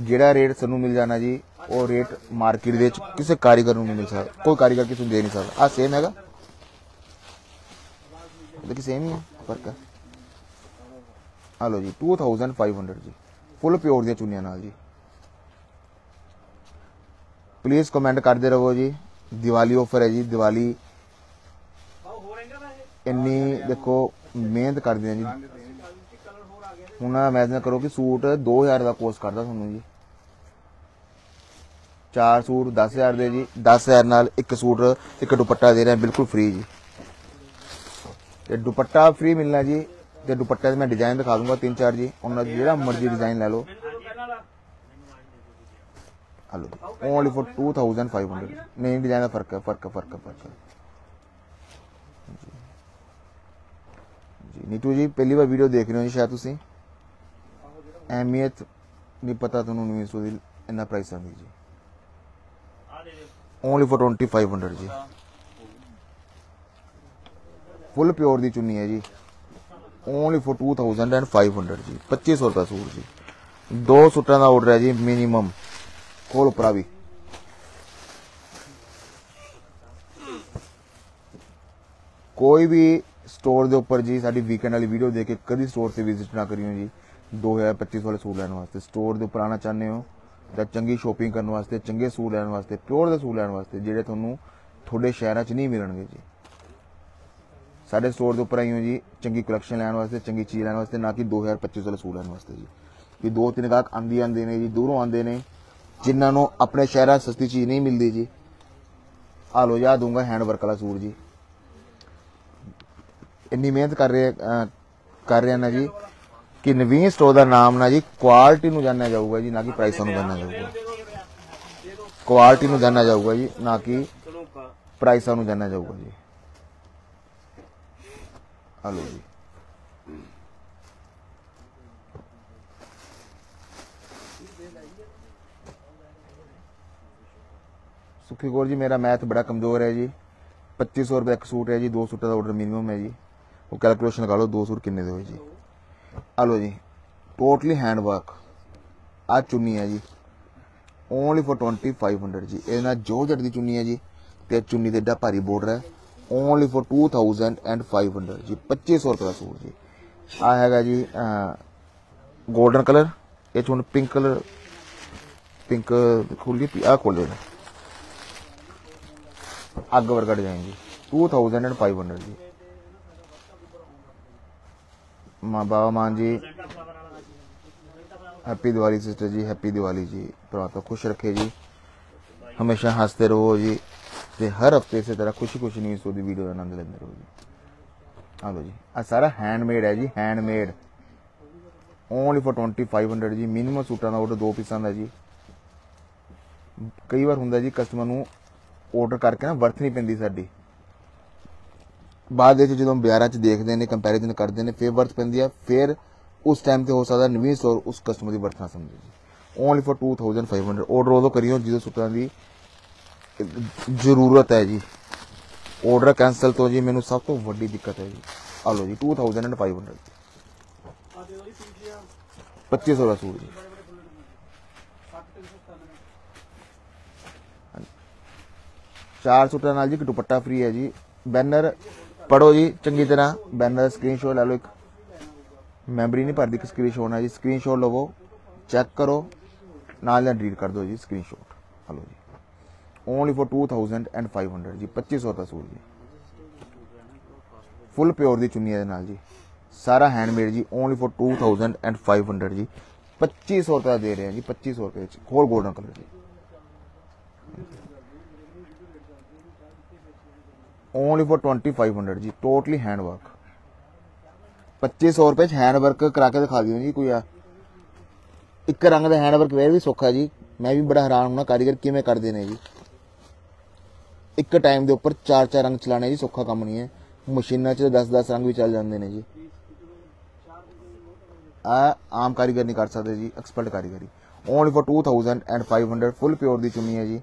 ਜਿਹੜਾ ਰੇਟ ਸਾਨੂੰ ਮਿਲ ਜਾਣਾ ਜੀ, ਉਹ ਰੇਟ ਮਾਰਕੀਟ ਦੇ ਵਿੱਚ ਕਿਸੇ ਕਾਰੀਗਰ ਨੂੰ ਨਹੀਂ ਮਿਲ ਸਕਦਾ। ਕੋਈ ਕਾਰੀਗਰ ਕਿਸੇ ਨੂੰ ਦੇ ਨਹੀਂ ਸਕਦਾ। ਆ ਸੇਮ ਹੈਗਾ। ਦੇਖੀ ਸੇਮ ਹੀ ਹੈ, ਫ਼ਰਕ ਹੈ। ਆ ਲੋ ਜੀ 2500 ਜੀ। ਫੁੱਲ ਪਿਓਰ ਦੀਆਂ ਚੁੰਨੀਆਂ ਨਾਲ ਜੀ। ਪਲੀਜ਼ ਕਮੈਂਟ ਕਰਦੇ ਰਹੋ ਜੀ। ਦੀਵਾਲੀ ਆਫਰ ਹੈ ਜੀ। ਦੀਵਾਲੀ ਇੰਨੀ ਦੇਖੋ ਮਿਹਨਤ ਕਰਦੇ ਆ ਜੀ। ਹੁਣ ਇਮੇਜਿਨ ਕਰੋ ਕਿ ਸੂਟ 2000 ਦਾ ਕੋਰਸ ਕਰਦਾ ਤੁਹਾਨੂੰ ਜੀ। ਚਾਰ ਸੂਟ 10000 ਦੇ ਜੀ 10000 ਨਾਲ ਇੱਕ ਸੂਟ ਇੱਕ ਦੁਪੱਟਾ ਦੇ ਰਿਹਾ, ਬਿਲਕੁਲ ਫ੍ਰੀ ਜੀ। ਤੇ ਦੁਪੱਟਾ ਫ੍ਰੀ ਮਿਲਣਾ ਜੀ, ਤੇ ਦੁਪੱਟੇ ਤੇ ਮੈਂ ਡਿਜ਼ਾਈਨ ਦਿਖਾ ਦੂੰਗਾ ਤਿੰਨ ਚਾਰ ਜੀ, ਉਹਨਾਂ ਦਾ ਜਿਹੜਾ ਮਰਜ਼ੀ ਡਿਜ਼ਾਈਨ ਲੈ ਲਓ। ਹਲੋ ਓਨਲੀ ਫॉर 2500 ਨਹੀਂ ਡਿਜ਼ਾਈਨ ਦਾ ਫ਼ਰਕ ਹੈ, ਫ਼ਰਕ ਫ਼ਰਕ ਫ਼ਰਕ ਜੀ ਨੀਟੂ ਜੀ, ਪਹਿਲੀ ਵਾਰ ਵੀਡੀਓ ਦੇਖ ਰਹੇ ਹੋ ਜੀ ਸ਼ਾਇਦ ਤੁਸੀਂ? ਅਹਿਮੀਅਤ ਨਹੀਂ ਪਤਾ ਤੁਹਾਨੂੰ ਨਹੀਂ ਸੋ ਦੀ ਇੰਨਾ ਪ੍ਰਾਈਸ ਆਂਦੀ ਜੀ। ਓਨਲੀ ਫॉर 2500 ਜੀ। ਫੁੱਲ ਪਿਓਰ ਦੀ ਚੁੰਨੀ ਹੈ ਜੀ। ਓਨਲੀ ਫॉर 2500 ਜੀ। 2500 ਰੁਪਏ ਸੂਟ ਜੀ। ਦੋ ਸੂਟਾਂ ਦਾ ਆਰਡਰ ਹੈ ਜੀ ਮਿਨੀਮਮ ਕੋਲ ਉਪਰਾ ਵੀ। ਕੋਈ ਵੀ ਸਟੋਰ ਦੇ ਉੱਪਰ ਜੀ ਸਾਡੀ ਵੀਕਐਂਡ ਵਾਲੀ ਵੀਡੀਓ ਦੇਖ ਕੇ ਕਦੀ ਸਟੋਰ ਤੇ ਵਿਜ਼ਿਟ ਨਾ ਕਰਿਓ ਜੀ। 2025 ਵਾਲੇ ਸੂਟ ਲੈਣ ਵਾਸਤੇ। ਸਟੋਰ ਦੇ ਉੱਪਰ ਆਣਾ ਚਾਹੁੰਦੇ ਹੋ ਜਾਂ ਚੰਗੀ ਸ਼ੋਪਿੰਗ ਕਰਨ ਵਾਸਤੇ, ਚੰਗੇ ਸੂਟ ਲੈਣ ਵਾਸਤੇ ਪਿਓਰ ਦੇ ਸੂਟ ਲੈਣ ਵਾਸਤੇ ਜਿਹੜੇ ਤੁਹਾਨੂੰ ਤੁਹਾਡੇ ਸ਼ਹਿਰਾਂ 'ਚ ਨਹੀਂ ਮਿਲਣਗੇ ਜੀ। ਸਾਡੇ ਸਟੋਰ ਦੇ ਉੱਪਰ ਆਈ ਹੋ ਜੀ, ਚੰਗੀ ਕਲੈਕਸ਼ਨ ਲੈਣ ਵਾਸਤੇ, ਚੰਗੀ ਚੀਜ਼ ਲੈਣ ਵਾਸਤੇ, ਨਾ ਕਿ 2025 ਵਾਲੇ ਸੂਟ ਲੈਣ ਵਾਸਤੇ ਜੀ। ਕਿ ਦੋ ਤਿੰਨ ਗਾਹਕ ਆਂਦੀ ਆਂਦੇ ਨੇ ਜੀ, ਦੂਰੋਂ ਆਂਦੇ ਨੇ, ਜਿਨ੍ਹਾਂ ਨੂੰ ਆਪਣੇ ਸ਼ਹਿਰਾਂ 'ਚ ਸਸਤੀ ਚੀਜ਼ ਨਹੀਂ ਮਿਲਦੀ ਜੀ। ਆ ਲੋ ਜਾ ਦੂੰਗਾ ਹੈਂਡ ਵਰਕ ਵਾਲਾ ਸੂਟ ਜੀ। ਇੰਨੀ ਮਿਹਨਤ ਕਰ ਰਹੇ ਕਰ ਰਹੇ ਨਾ ਜੀ ਕਿ ਨਵੀਨ ਸਟੋਰ ਦਾ ਨਾਮ ਨਾ ਜੀ ਕੁਆਲਿਟੀ ਨੂੰ ਜਾਣਿਆ ਜਾਊਗਾ ਜੀ, ਨਾ ਕਿ ਪ੍ਰਾਈਸਾਂ ਨੂੰ ਜਾਣਿਆ ਜਾਊਗਾ। ਕੁਆਲਿਟੀ ਨੂੰ ਜਾਣਿਆ ਜਾਊਗਾ ਜੀ, ਨਾ ਕਿ ਪ੍ਰਾਈਸਾਂ ਨੂੰ ਜਾਣਿਆ ਜਾਊਗਾ ਜੀ। ਹਲੋ ਜੀ। ਸੁਖੀ ਗੌਰ ਜੀ, ਮੇਰਾ ਮੈਥ ਬੜਾ ਕਮਜ਼ੋਰ ਹੈ ਜੀ। 2500 ਰੁਪਏ ਇੱਕ ਸੂਟ ਹੈ ਜੀ, ਦੋ ਸੂਟਾਂ ਦਾ ਆਰਡਰ ਮਿਨੀਮਮ ਹੈ ਜੀ। ਉਹ ਕੈਲਕੂਲੇਸ਼ਨ ਲਗਾ ਲਓ, ਦੋ ਸੂਟ ਕਿੰਨੇ ਦੇ ਹੋਏ ਜੀ। ਆ ਲਓ ਜੀ ਟੋਟਲੀ ਹੈਂਡ ਵਰਕ ਆ ਚੁੰਨੀ ਹੈ ਜੀ। ਓਨਲੀ ਫॉर 2500 ਜੀ। ਇਹ ਨਾਲ ਜੋ ਜੋਰਜਟ ਦੀ ਚੁੰਨੀ ਹੈ ਜੀ, ਤੇ ਚੁੰਨੀ ਤੇ ਏਡਾ ਭਾਰੀ ਬੋਰਡਰ ਹੈ। ਓਨਲੀ ਫॉर 2500 ਜੀ। 2500 ਰੁਪਏ ਦਾ ਸੂਟ ਜੀ। ਆ ਹੈਗਾ ਜੀ ਗੋਲਡਨ ਕਲਰ ਇਹ ਤੁਹਾਨੂੰ ਪਿੰਕ ਕਲਰ ਪਿੰਕ ਖੋਲੀ ਆ ਖੋਲੇ ਅੱਗ ਵਰਗਾ ਡਿਜ਼ਾਈਨ ਜੀ 2500 ਜੀ। ਮਾਂ ਬਾਬਾ ਮਾਨ ਜੀ। ਹੈਪੀ ਦੀਵਾਲੀ ਸਿਸਟਰ ਜੀ ਹੈਪੀ ਦੀਵਾਲੀ ਜੀ। ਪ੍ਰਮਾਤਮਾ ਖੁਸ਼ ਰੱਖੇ ਜੀ। ਹਮੇਸ਼ਾ ਹੱਸਦੇ ਰਹੋ ਜੀ ਤੇ ਹਰ ਹਫ਼ਤੇ ਇਸੇ ਤਰ੍ਹਾਂ ਖੁਸ਼ੀ ਖੁਸ਼ੀ ਨਿਊਜ਼ ਦੀ ਵੀਡੀਓ ਦਾ ਆਨੰਦ ਲੈਂਦੇ ਰਹੋ ਜੀ। ਆ ਲੋ ਜੀ। ਆ ਸਾਰਾ ਹੈਂਡਮੇਡ ਹੈ ਜੀ ਹੈਂਡਮੇਡ ਓਨਲੀ ਫॉर 2500 ਜੀ। ਮਿਨੀਮਮ ਸੂਟਾਂ ਦਾ ਆਰਡਰ ਦੋ ਪੀਸਾਂ ਦਾ ਜੀ। ਕਈ ਵਾਰ ਹੁੰਦਾ ਜੀ ਕਸਟਮਰ ਨੂੰ ਆਰਡਰ ਕਰਕੇ ਨਾ ਵਰਤ ਨਹੀਂ ਪੈਂਦੀ ਸਾਡੀ। ਬਾਅਦ ਵਿੱਚ ਜਦੋਂ ਬਿਆਰਾਂ 'ਚ ਦੇਖਦੇ ਨੇ ਕੰਪੈਰੀਜ਼ਨ ਕਰਦੇ ਨੇ, ਫੇਰ ਵਰਤ ਪੈਂਦੀ ਆ, ਫਿਰ ਉਸ ਟਾਈਮ ਤੇ ਹੋ ਸਕਦਾ ਨਵੀਂ ਸਟੋਰ ਉਸ ਕਸਟਮਰ ਦੀ ਵਰਤ ਨਾ ਸਮਝੇ। ਜੀ ਓਨਲੀ ਫॉर 2500 ਆਰਡਰ ਉਦੋਂ ਕਰਿਓ ਜਦੋਂ ਸੂਟਾਂ ਦੀ ਜ਼ਰੂਰਤ ਹੈ ਜੀ। ਆਰਡਰ ਕੈਨਸਲ ਤੋਂ ਜੀ ਮੈਨੂੰ ਸਭ ਤੋਂ ਵੱਡੀ ਦਿੱਕਤ ਹੈ ਜੀ। ਆ ਲਓ ਜੀ 2500 2500 ਦਾ ਸੂਟ ਜੀ। ਚਾਰ ਸੂਟਾਂ ਨਾਲ ਜੀ ਇੱਕ ਦੁਪੱਟਾ ਫ੍ਰੀ ਹੈ ਜੀ। ਬੈਨਰ ਪੜੋ ਜੀ, ਚੰਗੀ ਤਰ੍ਹਾਂ। ਬੈਨਰ ਦਾ ਸਕਰੀਨਸ਼ਾਟ ਲੈ ਲਓ ਇੱਕ। ਮੈਮਰੀ ਨਹੀਂ ਭਰਦੀ ਕਿ ਸਕਰੀਨਸ਼ਾਟ ਹੈ ਜੀ। ਸਕਰੀਨਸ਼ਾਟ ਲਵੋ ਚੈੱਕ ਕਰੋ, ਨਾਲ ਨਾਲ ਰੀਡ ਕਰ ਦਿਓ ਜੀ ਸਕਰੀਨਸ਼ਾਟ ਹਲੋ ਜੀ। ਓਨਲੀ ਫॉर 2500 ਜੀ 2500 ਦਾ ਸੂਟ ਜੀ। ਫੁੱਲ ਪਿਓਰ ਦੀ ਚੁੰਨੀ ਦੇ ਨਾਲ ਜੀ। ਸਾਰਾ ਹੈਂਡਮੇਡ ਜੀ ਓਨਲੀ ਫॉर 2500 ਜੀ। 2500 ਰੁਪਏ ਦਾ ਦੇ ਰਹੇ ਹਾਂ ਜੀ 2500 ਰੁਪਏ ਵਿੱਚ। ਹੋਰ ਗੋਲਡਨ ਕਲਰ ਜੀ। ਓਨਲੀ ਫॉर 2500 ਜੀ ਟੋਟਲੀ ਹੈਂਡ ਵਰਕ 2500 ਰੁਪਏ ਚ ਹੈਂਡ ਵਰਕ ਕਰਾ ਕੇ ਦਿਖਾ ਦਿਓ ਜੀ, ਕੋਈ ਆ। ਇੱਕ ਰੰਗ ਦਾ ਹੈਂਡ ਵਰਕ ਵੇਰ ਵੀ ਸੌਖਾ ਜੀ, ਮੈਂ ਵੀ ਬੜਾ ਹੈਰਾਨ ਹੁਣਾ ਕਾਰੀਗਰ ਕਿਵੇਂ ਕਰਦੇ ਨੇ ਜੀ। ਇੱਕ ਟਾਈਮ ਦੇ ਉੱਪਰ ਚਾਰ ਚਾਰ ਰੰਗ ਚਲਾਣੇ ਜੀ, ਸੌਖਾ ਕੰਮ ਨਹੀਂ ਹੈ। ਮਸ਼ੀਨਾਂ 'ਚ 10-10 ਰੰਗ ਵੀ ਚੱਲ ਜਾਂਦੇ ਨੇ ਜੀ। ਆ ਆਮ ਕਾਰੀਗਰ ਨਹੀਂ ਕਰ ਸਕਦੇ ਜੀ ਐਕਸਪਰਟ ਕਾਰੀਗਰੀ ਓਨਲੀ ਫॉर 2500 ਫੁੱਲ ਪਿਓਰ ਦੀ ਚੁੰਨੀ ਹੈ ਜੀ।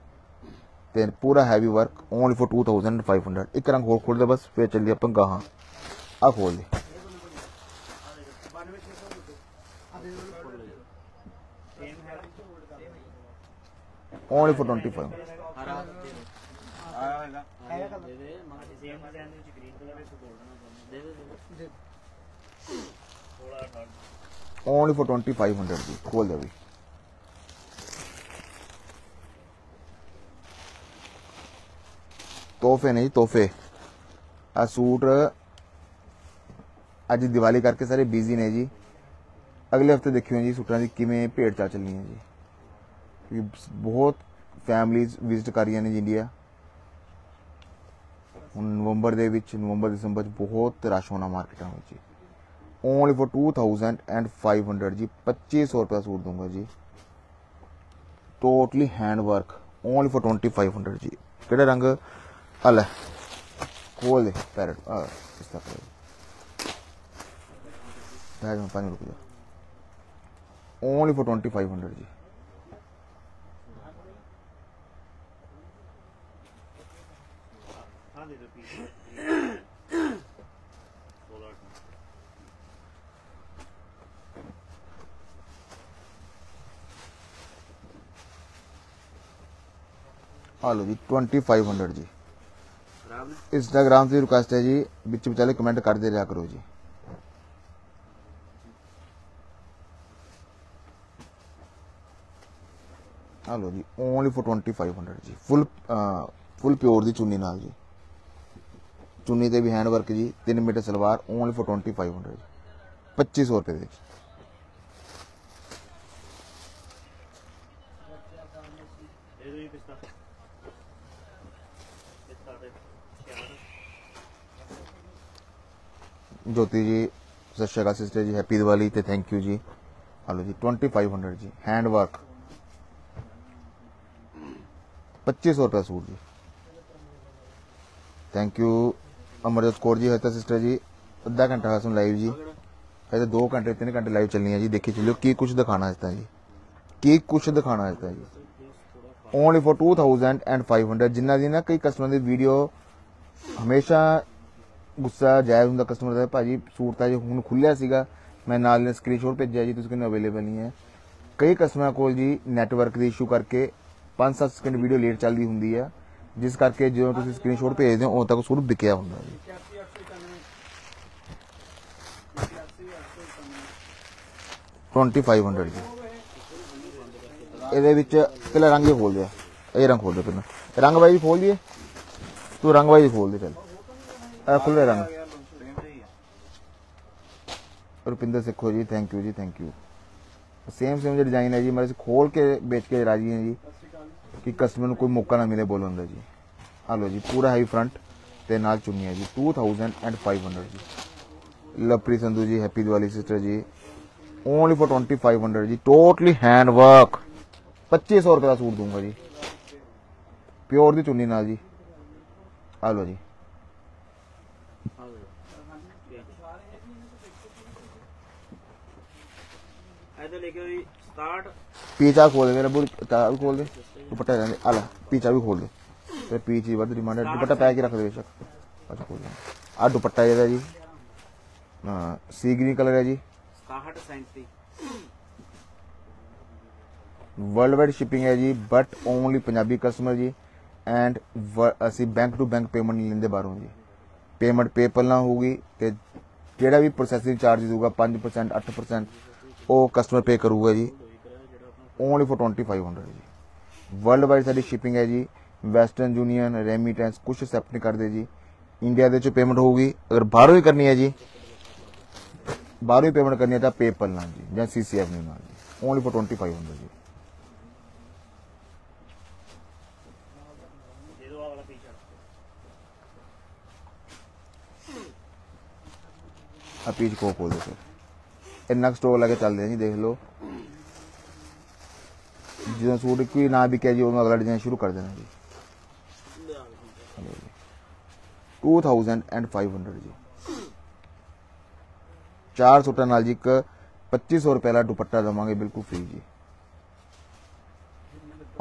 ਤੇ ਪੂਰਾ ਹੈਵੀ ਵਰਕ ਓਨਲੀ ਫॉर 2500 ਇੱਕ ਰੰਗ ਹੋਰ ਖੋਲ ਦੇ ਬਸ ਫੇਰ ਚੱਲੀ ਆਪਾਂ ਗਾਹਾਂ ਆ ਖੋਲ ਦੇ ਓਨਲੀ ਫॉर 25 ਓਨਲੀ ਫॉर 2500 ਦੀ ਖੋਲ ਦੇ ਵੀ ਤੋਹਫੇ ਨਹੀਂ, ਤੋਹਫੇ। ਆ ਸੂਟ ਅੱਜ ਦੀਵਾਲੀ ਕਰਕੇ ਸਾਰੇ ਬਿਜ਼ੀ ਨੇ ਜੀ। ਅਗਲੇ ਹਫ਼ਤੇ ਦੇਖਿਓ ਜੀ ਸੂਟਾਂ ਦੀ ਕਿਵੇਂ ਭੇਡ ਚਾਲ ਚੱਲਣੀ ਹੈ ਜੀ। ਕਿਉਂਕਿ ਬਹੁਤ ਫੈਮਲੀਜ਼ ਵਿਜ਼ਿਟ ਕਰ ਰਹੀਆਂ ਨੇ ਜੀ ਇੰਡੀਆ ਹੁਣ ਨਵੰਬਰ ਦੇ ਵਿੱਚ, ਨਵੰਬਰ, ਦਸੰਬਰ ਚ ਬਹੁਤ ਰਸ਼ ਹੋਣਾ ਮਾਰਕੀਟਾਂ ਵਿੱਚ ਜੀ। ਓਨਲੀ ਫॉर 2500 ਜੀ 2500 ਰੁਪਏ ਦਾ ਸੂਟ ਦੂੰਗਾ ਜੀ। Totally hand work only for 2500 ਜੀ। ਕਿਹੜਾ ਰੰਗ ਆ ਲੈ ਖੋਲ ਦੇ ਪੈਰਟ ਆ ਇਸ ਤਰ੍ਹਾਂ ਕਰੋ ਬੈਗ में पानी रुक जा ओनली फॉर 2500 जी ਹਾਂ ਦੇ ਦੋ ਪੀਸ ਆ ਲਓ ਜੀ 2500 ਜੀ ਖਰਾਬ ਨੇ ਇੰਸਟਾਗ੍ਰam ਤੇ ਰਿਕੁਐਸਟ ਹੈ ਜੀ, ਵਿੱਚ ਵਿਚਾਲੇ ਕਮੈਂਟ ਕਰਦੇ ਰਿਹਾ ਕਰੋ ਜੀ। ਆ ਲਓ ਜੀ ਓਨਲੀ ਫॉर 2500 ਜੀ। ਫੁੱਲ ਫੁੱਲ ਪਿਓਰ ਦੀ ਚੁੰਨੀ ਨਾਲ ਜੀ। ਚੁੰਨੀ ਤੇ ਵੀ ਹੈਂਡ ਵਰਕ ਜੀ 3 ਮੀਟਰ ਸਲਵਾਰ ਓਨਲੀ ਫॉर 2500 ਜੀ। 2500 ਰੁਪਏ ਦੇ ਜੀ ਪਿਸਤਾ ਪਿਸਤਾ ਤੇ ਸ਼ਿਆਰ ਜੋਤੀ ਜੀ, ਸਤਿ ਸ਼੍ਰੀ ਅਕਾਲ ਸਿਸਟਰ ਜੀ ਹੈਪੀ ਦੀਵਾਲੀ ਤੇ ਥੈਂਕ ਯੂ ਜੀ। ਹਲੋ ਜੀ 2500 ਜੀ ਹੈਂਡ ਵਰਕ 2500 ਰੁਪਏ ਸੂਟ ਜੀ। Thank you Amarjot Kaur ji ਹਤਾ sister ਜੀ, ਅੱਧਾ ਘੰਟਾ ਹਸਨ ਲਾਈਵ ਜੀ। ਹਜੇ 2 ਘੰਟੇ 3 ਘੰਟੇ ਲਾਈਵ ਚੱਲਣੀ ਹੈ ਜੀ, ਦੇਖੀ ਚੱਲਿਓ ਕੀ ਕੁਝ ਦਿਖਾਣਾ ਹੈ ਤਾਂ ਜੀ। ਕੀ ਕੁਝ ਦਿਖਾਣਾ ਹੈ ਤਾਂ ਜੀ। ਓਨਲੀ ਫॉर 2500 ਜਿਨ੍ਹਾਂ ਦੀ ਨਾ ਕਈ ਕਸਟਮਰ ਦੀ ਵੀਡੀਓ ਹਮੇਸ਼ਾ ਗੁੱਸਾ ਜਾਇਜ਼ ਹੁੰਦਾ ਕਸਟਮਰ ਦਾ, ਭਾਜੀ ਸੂਟ ਤਾਂ ਜੇ ਹੁਣ ਖੁੱਲਿਆ ਸੀਗਾ, ਮੈਂ ਨਾਲ ਨੇ ਸਕਰੀਨਸ਼ਾਟ ਭੇਜਿਆ ਜੀ, ਤੁਸੀਂ ਕਹਿੰਦੇ ਅਵੇਲੇਬਲ ਨਹੀਂ ਹੈ। ਕਈ ਕਸਟਮਰਾਂ ਕੋਲ ਜੀ ਨੈਟਵਰਕ ਦੇ ਇਸ਼ੂ ਕਰਕੇ 5-7 ਸਕਿੰਟ ਵੀਡੀਓ ਲੇਟ ਚੱਲਦੀ ਹੁੰਦੀ ਆ, ਜਿਸ ਕਰਕੇ ਜਦੋਂ ਤੁਸੀਂ ਸਕਰੀਨਸ਼ਾਟ ਭੇਜਦੇ ਹੋ, ਉਦੋਂ ਤੱਕ ਸੂਟ ਵਿਕਿਆ ਹੁੰਦਾ ਜੀ। ਟਵੰਟੀ ਫਾਈਵ ਹੰਡਰਡ ਜੀ। ਇਹਦੇ ਵਿੱਚ ਪਹਿਲਾਂ ਰੰਗ ਹੀ ਖੋਲ ਦਿਆ। ਇਹ ਰੰਗ ਖੋਲ ਦੇ ਪਹਿਲਾਂ। ਰੰਗ ਵਾਈਜ਼ ਖੋਲ ਦਈਏ। ਤੂੰ ਰੰਗ ਵਾਈਜ਼ ਖੋਲ ਦੇ ਚੱਲ ਇਹ ਖੁੱਲ ਰੰਗ। ਰੁਪਿੰਦਰ ਸਿੱਖੋ ਜੀ ਥੈਂਕ ਯੂ ਜੀ ਥੈਂਕ ਯੂ ਸੇਮ ਸੇਮ ਜਿਹੜਾ ਡਿਜ਼ਾਈਨ ਹੈ ਜੀ ਮੈਂ ਖੋਲ ਕੇ ਵੇਚ ਕੇ ਰਾਜੀ ਹਾਂ ਜੀ, ਕਿ ਕਸਟਮਰ ਨੂੰ ਕੋਈ ਮੌਕਾ ਨਾ ਮਿਲੇ ਬੋਲਣ ਦਾ ਜੀ। ਆ ਲਓ ਜੀ, ਪੂਰਾ ਹਾਈ ਫਰੰਟ ਤੇ ਨਾਲ ਚੁੰਨੀ ਹੈ ਜੀ 2500 ਜੀ। ਲਵਪ੍ਰੀਤ ਸੰਧੂ ਜੀ ਹੈਪੀ ਦੀਵਾਲੀ ਸਿਸਟਰ ਜੀ। ਓਨਲੀ ਫॉर 2500 ਜੀ ਟੋਟਲੀ ਹੈਂਡ ਵਰਕ 2500 ਰੁਪਏ ਦਾ ਸੂਟ ਦੂੰਗਾ ਜੀ। ਪਿਓਰ ਦੀ ਚੁੰਨੀ ਨਾਲ ਜੀ। ਆ ਲਓ ਜੀ। ਜੀ ਪੀਚਾ ਖੋਲ ਦੇ ਮੇਰਾ ਬੁਰ ਤਾਂ ਵੀ ਖੋਲ ਦੇ। ਦੁਪੱਟਾ ਰਹਿੰਦੇ ਆ ਲੈ ਪੀਚਾ ਵੀ ਖੋਲ ਦੇ। ਤੇ ਪੀਚ ਦੀ ਵੱਧ ਡਿਮਾਂਡ ਦੁਪੱਟਾ ਪੈ ਕੇ ਰੱਖ ਦੇ ਬੇਸ਼ੱਕ ਆ ਦੁਪੱਟਾ ਇਹਦਾ ਜੀ। ਹਾਂ ਸੀ ਗ੍ਰੀਨ ਕਲਰ ਹੈ ਜੀ। 67 37 ਵਰਲਡ ਵਾਈਡ ਸ਼ਿਪਿੰਗ ਹੈ ਜੀ ਬਟ ਓਨਲੀ ਪੰਜਾਬੀ ਕਸਟਮਰ ਜੀ। ਐਂਡ ਅਸੀਂ ਬੈਂਕ ਟੂ ਬੈਂਕ ਪੇਮੈਂਟ ਨਹੀਂ ਲੈਂਦੇ ਬਾਹਰੋਂ ਜੀ। ਪੇਮੈਂਟ ਪੇਪਲ ਨਾਲ ਹੋਊਗੀ ਤੇ ਜਿਹੜਾ ਵੀ ਪ੍ਰੋਸੈਸਿੰਗ ਚਾਰजेस ਹੋਊਗਾ 5% 8% ਉਹ ਕਸਟਮਰ ਪੇ ਕਰੂਗਾ ਜੀ। ਓਨਲੀ ਫॉर 2500 ਜੀ। ਵਰਲਡ ਵਾਈਡ ਸਾਡੀ ਸ਼ਿਪਿੰਗ ਹੈ ਜੀ। ਵੈਸਟਰਨ ਯੂਨੀਅਨ ਰੈਮਿਟੈਂਸ ਕੁਝ ਐਕਸੈਪਟ ਨਹੀਂ ਕਰਦੇ ਜੀ। ਇੰਡੀਆ ਦੇ ਚ ਪੇਮੈਂਟ ਹੋਊਗੀ। ਅਗਰ ਬਾਹਰੋਂ ਹੀ ਕਰਨੀ ਹੈ ਜੀ, ਬਾਹਰੋਂ ਹੀ ਪੇਮੈਂਟ ਕਰਨੀ ਹੈ ਤਾਂ ਪੇਪਲ ਨਾਲ ਜੀ, ਜਾਂ ਸੀਸੀਐਫ ਨਾਲ ਜੀ। ਓਨਲੀ ਫॉर 2500 ਜੀ। ਦੇ ਦੋ ਆ ਇੰਨਾ ਸਟੋਰ ਲਾ ਕੇ ਚੱਲਦੇ ਆ ਜੀ, ਦੇਖ ਲਓ। ਜਦੋਂ ਸੂਟ ਕੋਈ ਨਾ ਵਿਕਿਆ ਜੀ ਉਹਨੂੰ ਅਗਲਾ ਡਿਜ਼ਾਈਨ ਸ਼ੁਰੂ ਕਰ ਦੇਣਾ ਜੀ। 2500 ਜੀ। ਚਾਰ ਸੂਟਾਂ ਨਾਲ ਜੀ ਇੱਕ 2500 ਰੁਪਏ ਦਾ ਦੁਪੱਟਾ ਦਵਾਂਗੇ, ਬਿਲਕੁਲ ਫ੍ਰੀ ਜੀ।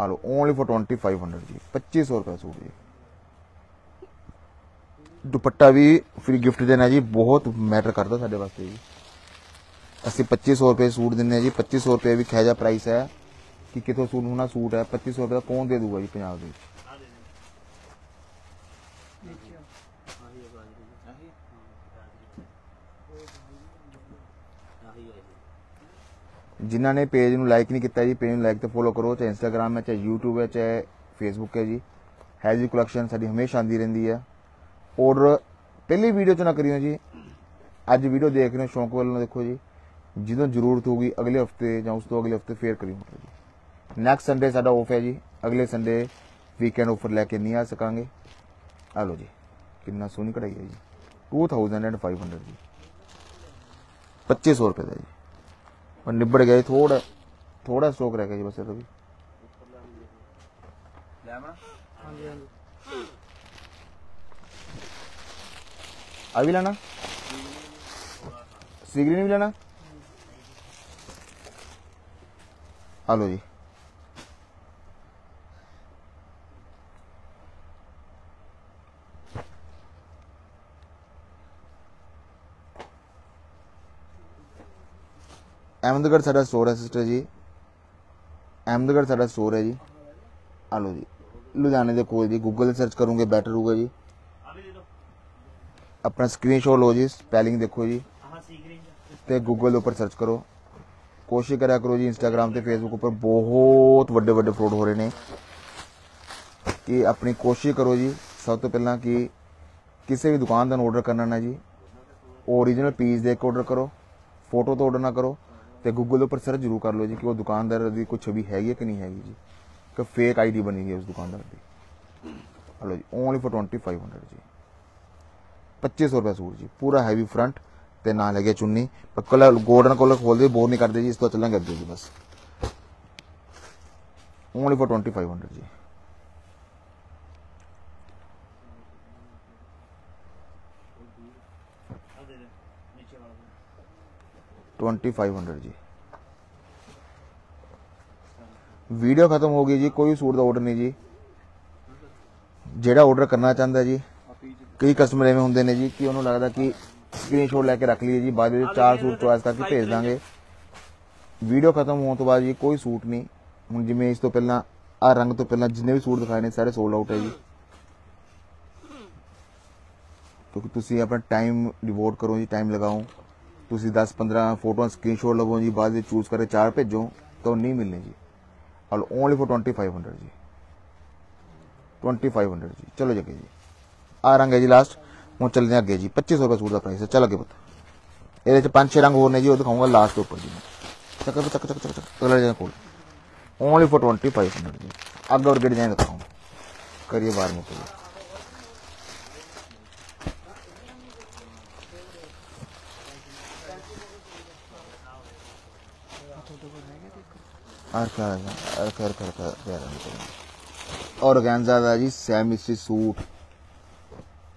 ਆ ਲਓ ਓਨਲੀ ਫॉर 2500 ਜੀ 2500 ਰੁਪਏ ਸੂਟ ਜੀ। ਦੁਪੱਟਾ ਵੀ ਫ੍ਰੀ ਗਿਫਟ ਦੇਣਾ ਜੀ, ਬਹੁਤ ਮੈਟਰ ਕਰਦਾ ਸਾਡੇ ਵਾਸਤੇ ਜੀ। ਅਸੀਂ 2500 ਰੁਪਏ ਸੂਟ ਦਿੰਨੇ ਆ ਜੀ। 2500 ਰੁਪਏ ਵੀ ਖੈਜਾ ਪ੍ਰਾਈਸ ਹੈ ਕਿ ਕਿਥੋਂ ਸੂਟ ਹੋਣਾ ਸੂਟ ਹੈ। 2500 ਰੁਪਏ ਦਾ ਕੌਣ ਦੇ ਦੂਗਾ ਜੀ ਪੰਜਾਬ ਦੇ ਜਿਨ੍ਹਾਂ ਨੇ ਪੇਜ ਨੂੰ ਲਾਈਕ ਨਹੀਂ ਕੀਤਾ ਜੀ ਪੇਜ ਨੂੰ ਲਾਈਕ ਤੇ ਫੋਲੋ ਕਰੋ, ਚਾਹੇ ਇੰਸਟਾਗ੍ਰam ਹੈ, ਚਾਹੇ YouTube ਹੈ, ਚਾਹੇ Facebook ਹੈ ਜੀ। ਹੈਜ਼ੀ ਕਲੈਕਸ਼ਨ ਸਾਡੀ ਹਮੇਸ਼ਾ ਆਉਂਦੀ ਰਹਿੰਦੀ ਹੈ। ਔਰ ਪਹਿਲੀ ਵੀਡੀਓ ਚ ਨਾ ਕਰਿਓ ਜੀ। ਅੱਜ ਵੀਡੀਓ ਦੇਖ ਰਹੇ ਹੋ, ਸ਼ੌਂਕ ਵੱਲੋਂ ਦੇਖੋ ਜੀ। ਜਦੋਂ ਜ਼ਰੂਰਤ ਹੋਊਗੀ ਅਗਲੇ ਹਫ਼ਤੇ ਜਾਂ ਉਸ ਤੋਂ ਅਗਲੇ ਹਫ਼ਤੇ ਫੇਰ ਕਰਿਓ ਮਤਲਬ ਜੀ ਨੈਕਸਟ ਸੰਡੇ ਸਾਡਾ ਆਫ ਹੈ ਜੀ ਅਗਲੇ ਸੰਡੇ ਵੀਕਐਂਡ ਆਫਰ ਲੈ ਕੇ ਨਹੀਂ ਆ ਸਕਾਂਗੇ ਆ ਲਓ ਜੀ ਕਿੰਨਾ ਸੋਹਣੀ ਕਢਾਈ ਹੈ ਜੀ 2500 ਜੀ 2500 ਰੁਪਏ ਦਾ ਜੀ ਪਰ ਨਿਬੜ ਗਿਆ ਥੋੜਾ ਥੋੜਾ ਸਟਾਕ ਰਹਿ ਗਿਆ ਜੀ ਬਸ ਇਹਦਾ ਵੀ ਲੈ ਆਵਣਾ ਹਾਂਜੀ ਹਾਂਜੀ ਆ ਵੀ ਲੈਣਾ ਸਿਗਰੀ ਵੀ ਲੈਣਾ ਆ ਲਓ ਜੀ। ਅਹਿਮਦਗੜ੍ਹ ਸਾਡਾ ਸਟੋਰ ਹੈ ਸਿਸਟਰ ਜੀ। ਅਹਿਮਦਗੜ੍ਹ ਸਾਡਾ ਸਟੋਰ ਹੈ ਜੀ। ਆ ਲਓ ਜੀ। ਲੁਧਿਆਣੇ ਦੇ ਕੋਲ ਜੀ। ਗੂਗਲ ਤੇ ਸਰਚ ਕਰੋਗੇ ਬੈਟਰ ਹੋਊਗਾ ਜੀ। ਆਪਣਾ ਸਕਰੀਨਸ਼ਾਟ ਲਓ ਜੀ। ਸਪੈਲਿੰਗ ਦੇਖੋ ਜੀ। ਤੇ ਗੂਗਲ ਉੱਪਰ ਸਰਚ ਕਰੋ। ਕੋਸ਼ਿਸ਼ ਕਰਿਆ ਕਰੋ ਜੀ ਇੰਸਟਾਗ੍ਰam ਤੇ ਫੇਸਬੁੱਕ ਉੱਪਰ ਬਹੁਤ ਵੱਡੇ ਵੱਡੇ ਫਰੋਡ ਹੋ ਰਹੇ ਨੇ। ਕਿ ਆਪਣੀ ਕੋਸ਼ਿਸ਼ ਕਰੋ ਜੀ, ਸਭ ਤੋਂ ਪਹਿਲਾਂ ਕਿ ਕਿਸੇ ਵੀ ਦੁਕਾਨ ਦਾ ਆਰਡਰ ਕਰਨਾ ਨਾ ਜੀ। ਓਰੀਜਨਲ ਪੀਸ ਦੇਖ ਕੇ ਆਰਡਰ ਕਰੋ ਫੋਟੋ ਤੋਂ ਆਰਡਰ ਨਾ ਕਰੋ ਤੇ ਗੂਗਲ ਉੱਪਰ ਸਰਚ ਜ਼ਰੂਰ ਕਰ ਲਓ ਜੀ ਕਿ ਉਹ ਦੁਕਾਨਦਾਰ ਦੀ ਕੋਈ ਛਵੀ ਹੈਗੀ ਹੈ ਕਿ ਨਹੀਂ ਹੈਗੀ ਜੀ। ਕਿ ਫੇਕ ਆਈਡੀ ਬਣੀ ਹੈ ਉਸ ਦੁਕਾਨਦਾਰ ਦੀ। ਹਲੋ ਜੀ ਓਨਲੀ ਫॉर 2500 ਜੀ। 2500 ਰੁਪਏ ਸੂਟ ਜੀ, ਪੂਰਾ ਹੈਵੀ ਫਰੰਟ ਤੇ ਨਾਲ ਹੈਗੇ ਚੁੰਨੀ। ਪਰ ਗੋਲਡਨ ਕਲਰ ਖੋਲਦੇ, ਬੋਰ ਨਹੀਂ ਕਰਦੇ ਜੀ, ਇਸ ਤੋਂ ਚੱਲਾਂਗੇ ਅੱਗੇ ਜੀ, ਬਸ। ਓਨਲੀ ਫॉर 2500 ਜੀ। ਆ ਦੇ ਦੇ ਨੀਚੇ ਵਾਲਾ 2500 ਜੀ। ਵੀਡੀਓ ਖਤਮ ਹੋ ਗਈ ਜੀ, ਕੋਈ ਸੂਟ ਦਾ ਆਰਡਰ ਨਹੀਂ ਜੀ। ਜਿਹੜਾ ਆਰਡਰ ਕਰਨਾ ਚਾਹੁੰਦਾ ਜੀ, ਕਈ ਕਸਟਮਰ ਐਵੇਂ ਹੁੰਦੇ ਨੇ ਜੀ, ਕਿ ਉਹਨੂੰ ਲੱਗਦਾ ਕਿ ਸਕਰੀਨਸ਼ਾਟ ਲੈ ਕੇ ਰੱਖ ਲਈਏ ਜੀ, ਬਾਅਦ ਵਿੱਚ ਚਾਰ ਸੂਟ ਚੁਆਇਸ ਕਰਕੇ ਭੇਜ ਦਾਂਗੇ। ਵੀਡੀਓ ਖਤਮ ਹੋਣ ਤੋਂ ਬਾਅਦ ਜੀ ਕੋਈ ਸੂਟ ਨਹੀਂ। ਹੁਣ ਜਿਵੇਂ ਇਸ ਤੋਂ ਪਹਿਲਾਂ, ਆ ਰੰਗ ਤੋਂ ਪਹਿਲਾਂ ਜਿੰਨੇ ਵੀ ਸੂਟ ਦਿਖਾਏ ਨੇ, ਸਾਰੇ ਸੋਲਡ ਆਊਟ ਹੈ ਜੀ। ਕਿਉਂਕਿ ਤੁਸੀਂ ਆਪਣਾ ਟਾਈਮ ਡਿਵੋਟ ਕਰੋ ਜੀ ਟਾਈਮ ਲਗਾਓ। ਤੁਸੀਂ 10 15 ਫੋਟੋਆਂ ਸਕਰੀਨਸ਼ਾਟ ਲਵੋ ਜੀ, ਬਾਅਦ ਵਿੱਚ ਚੂਜ਼ ਕਰਕੇ ਚਾਰ ਭੇਜੋ, ਤਾਂ ਉਹ ਨਹੀਂ ਮਿਲਨੇ ਜੀ। ਹਲ ਓਨਲੀ ਫॉर 2500 ਜੀ। 2500 ਜੀ। ਚਲੋ ਜੱਗੇ ਜੀ। ਆ ਰੰਗ ਹੈ ਜੀ ਲਾਸਟ हूँ चलने अगे जी पच्ची सौ रुपये सूट का प्राइस है चल अगे पता ये पाँच छे रंग होने जी वो दिखाऊँगा लास्ट उपर ऊपर जी चक चक चक चक चक अगला डिज़ाइन खोल only for twenty five hundred जी अगर और डिज़ाइन दिखाऊँगा करिए बार मुझे खोलिए और गैन ज़्यादा जी सेमी सी सूट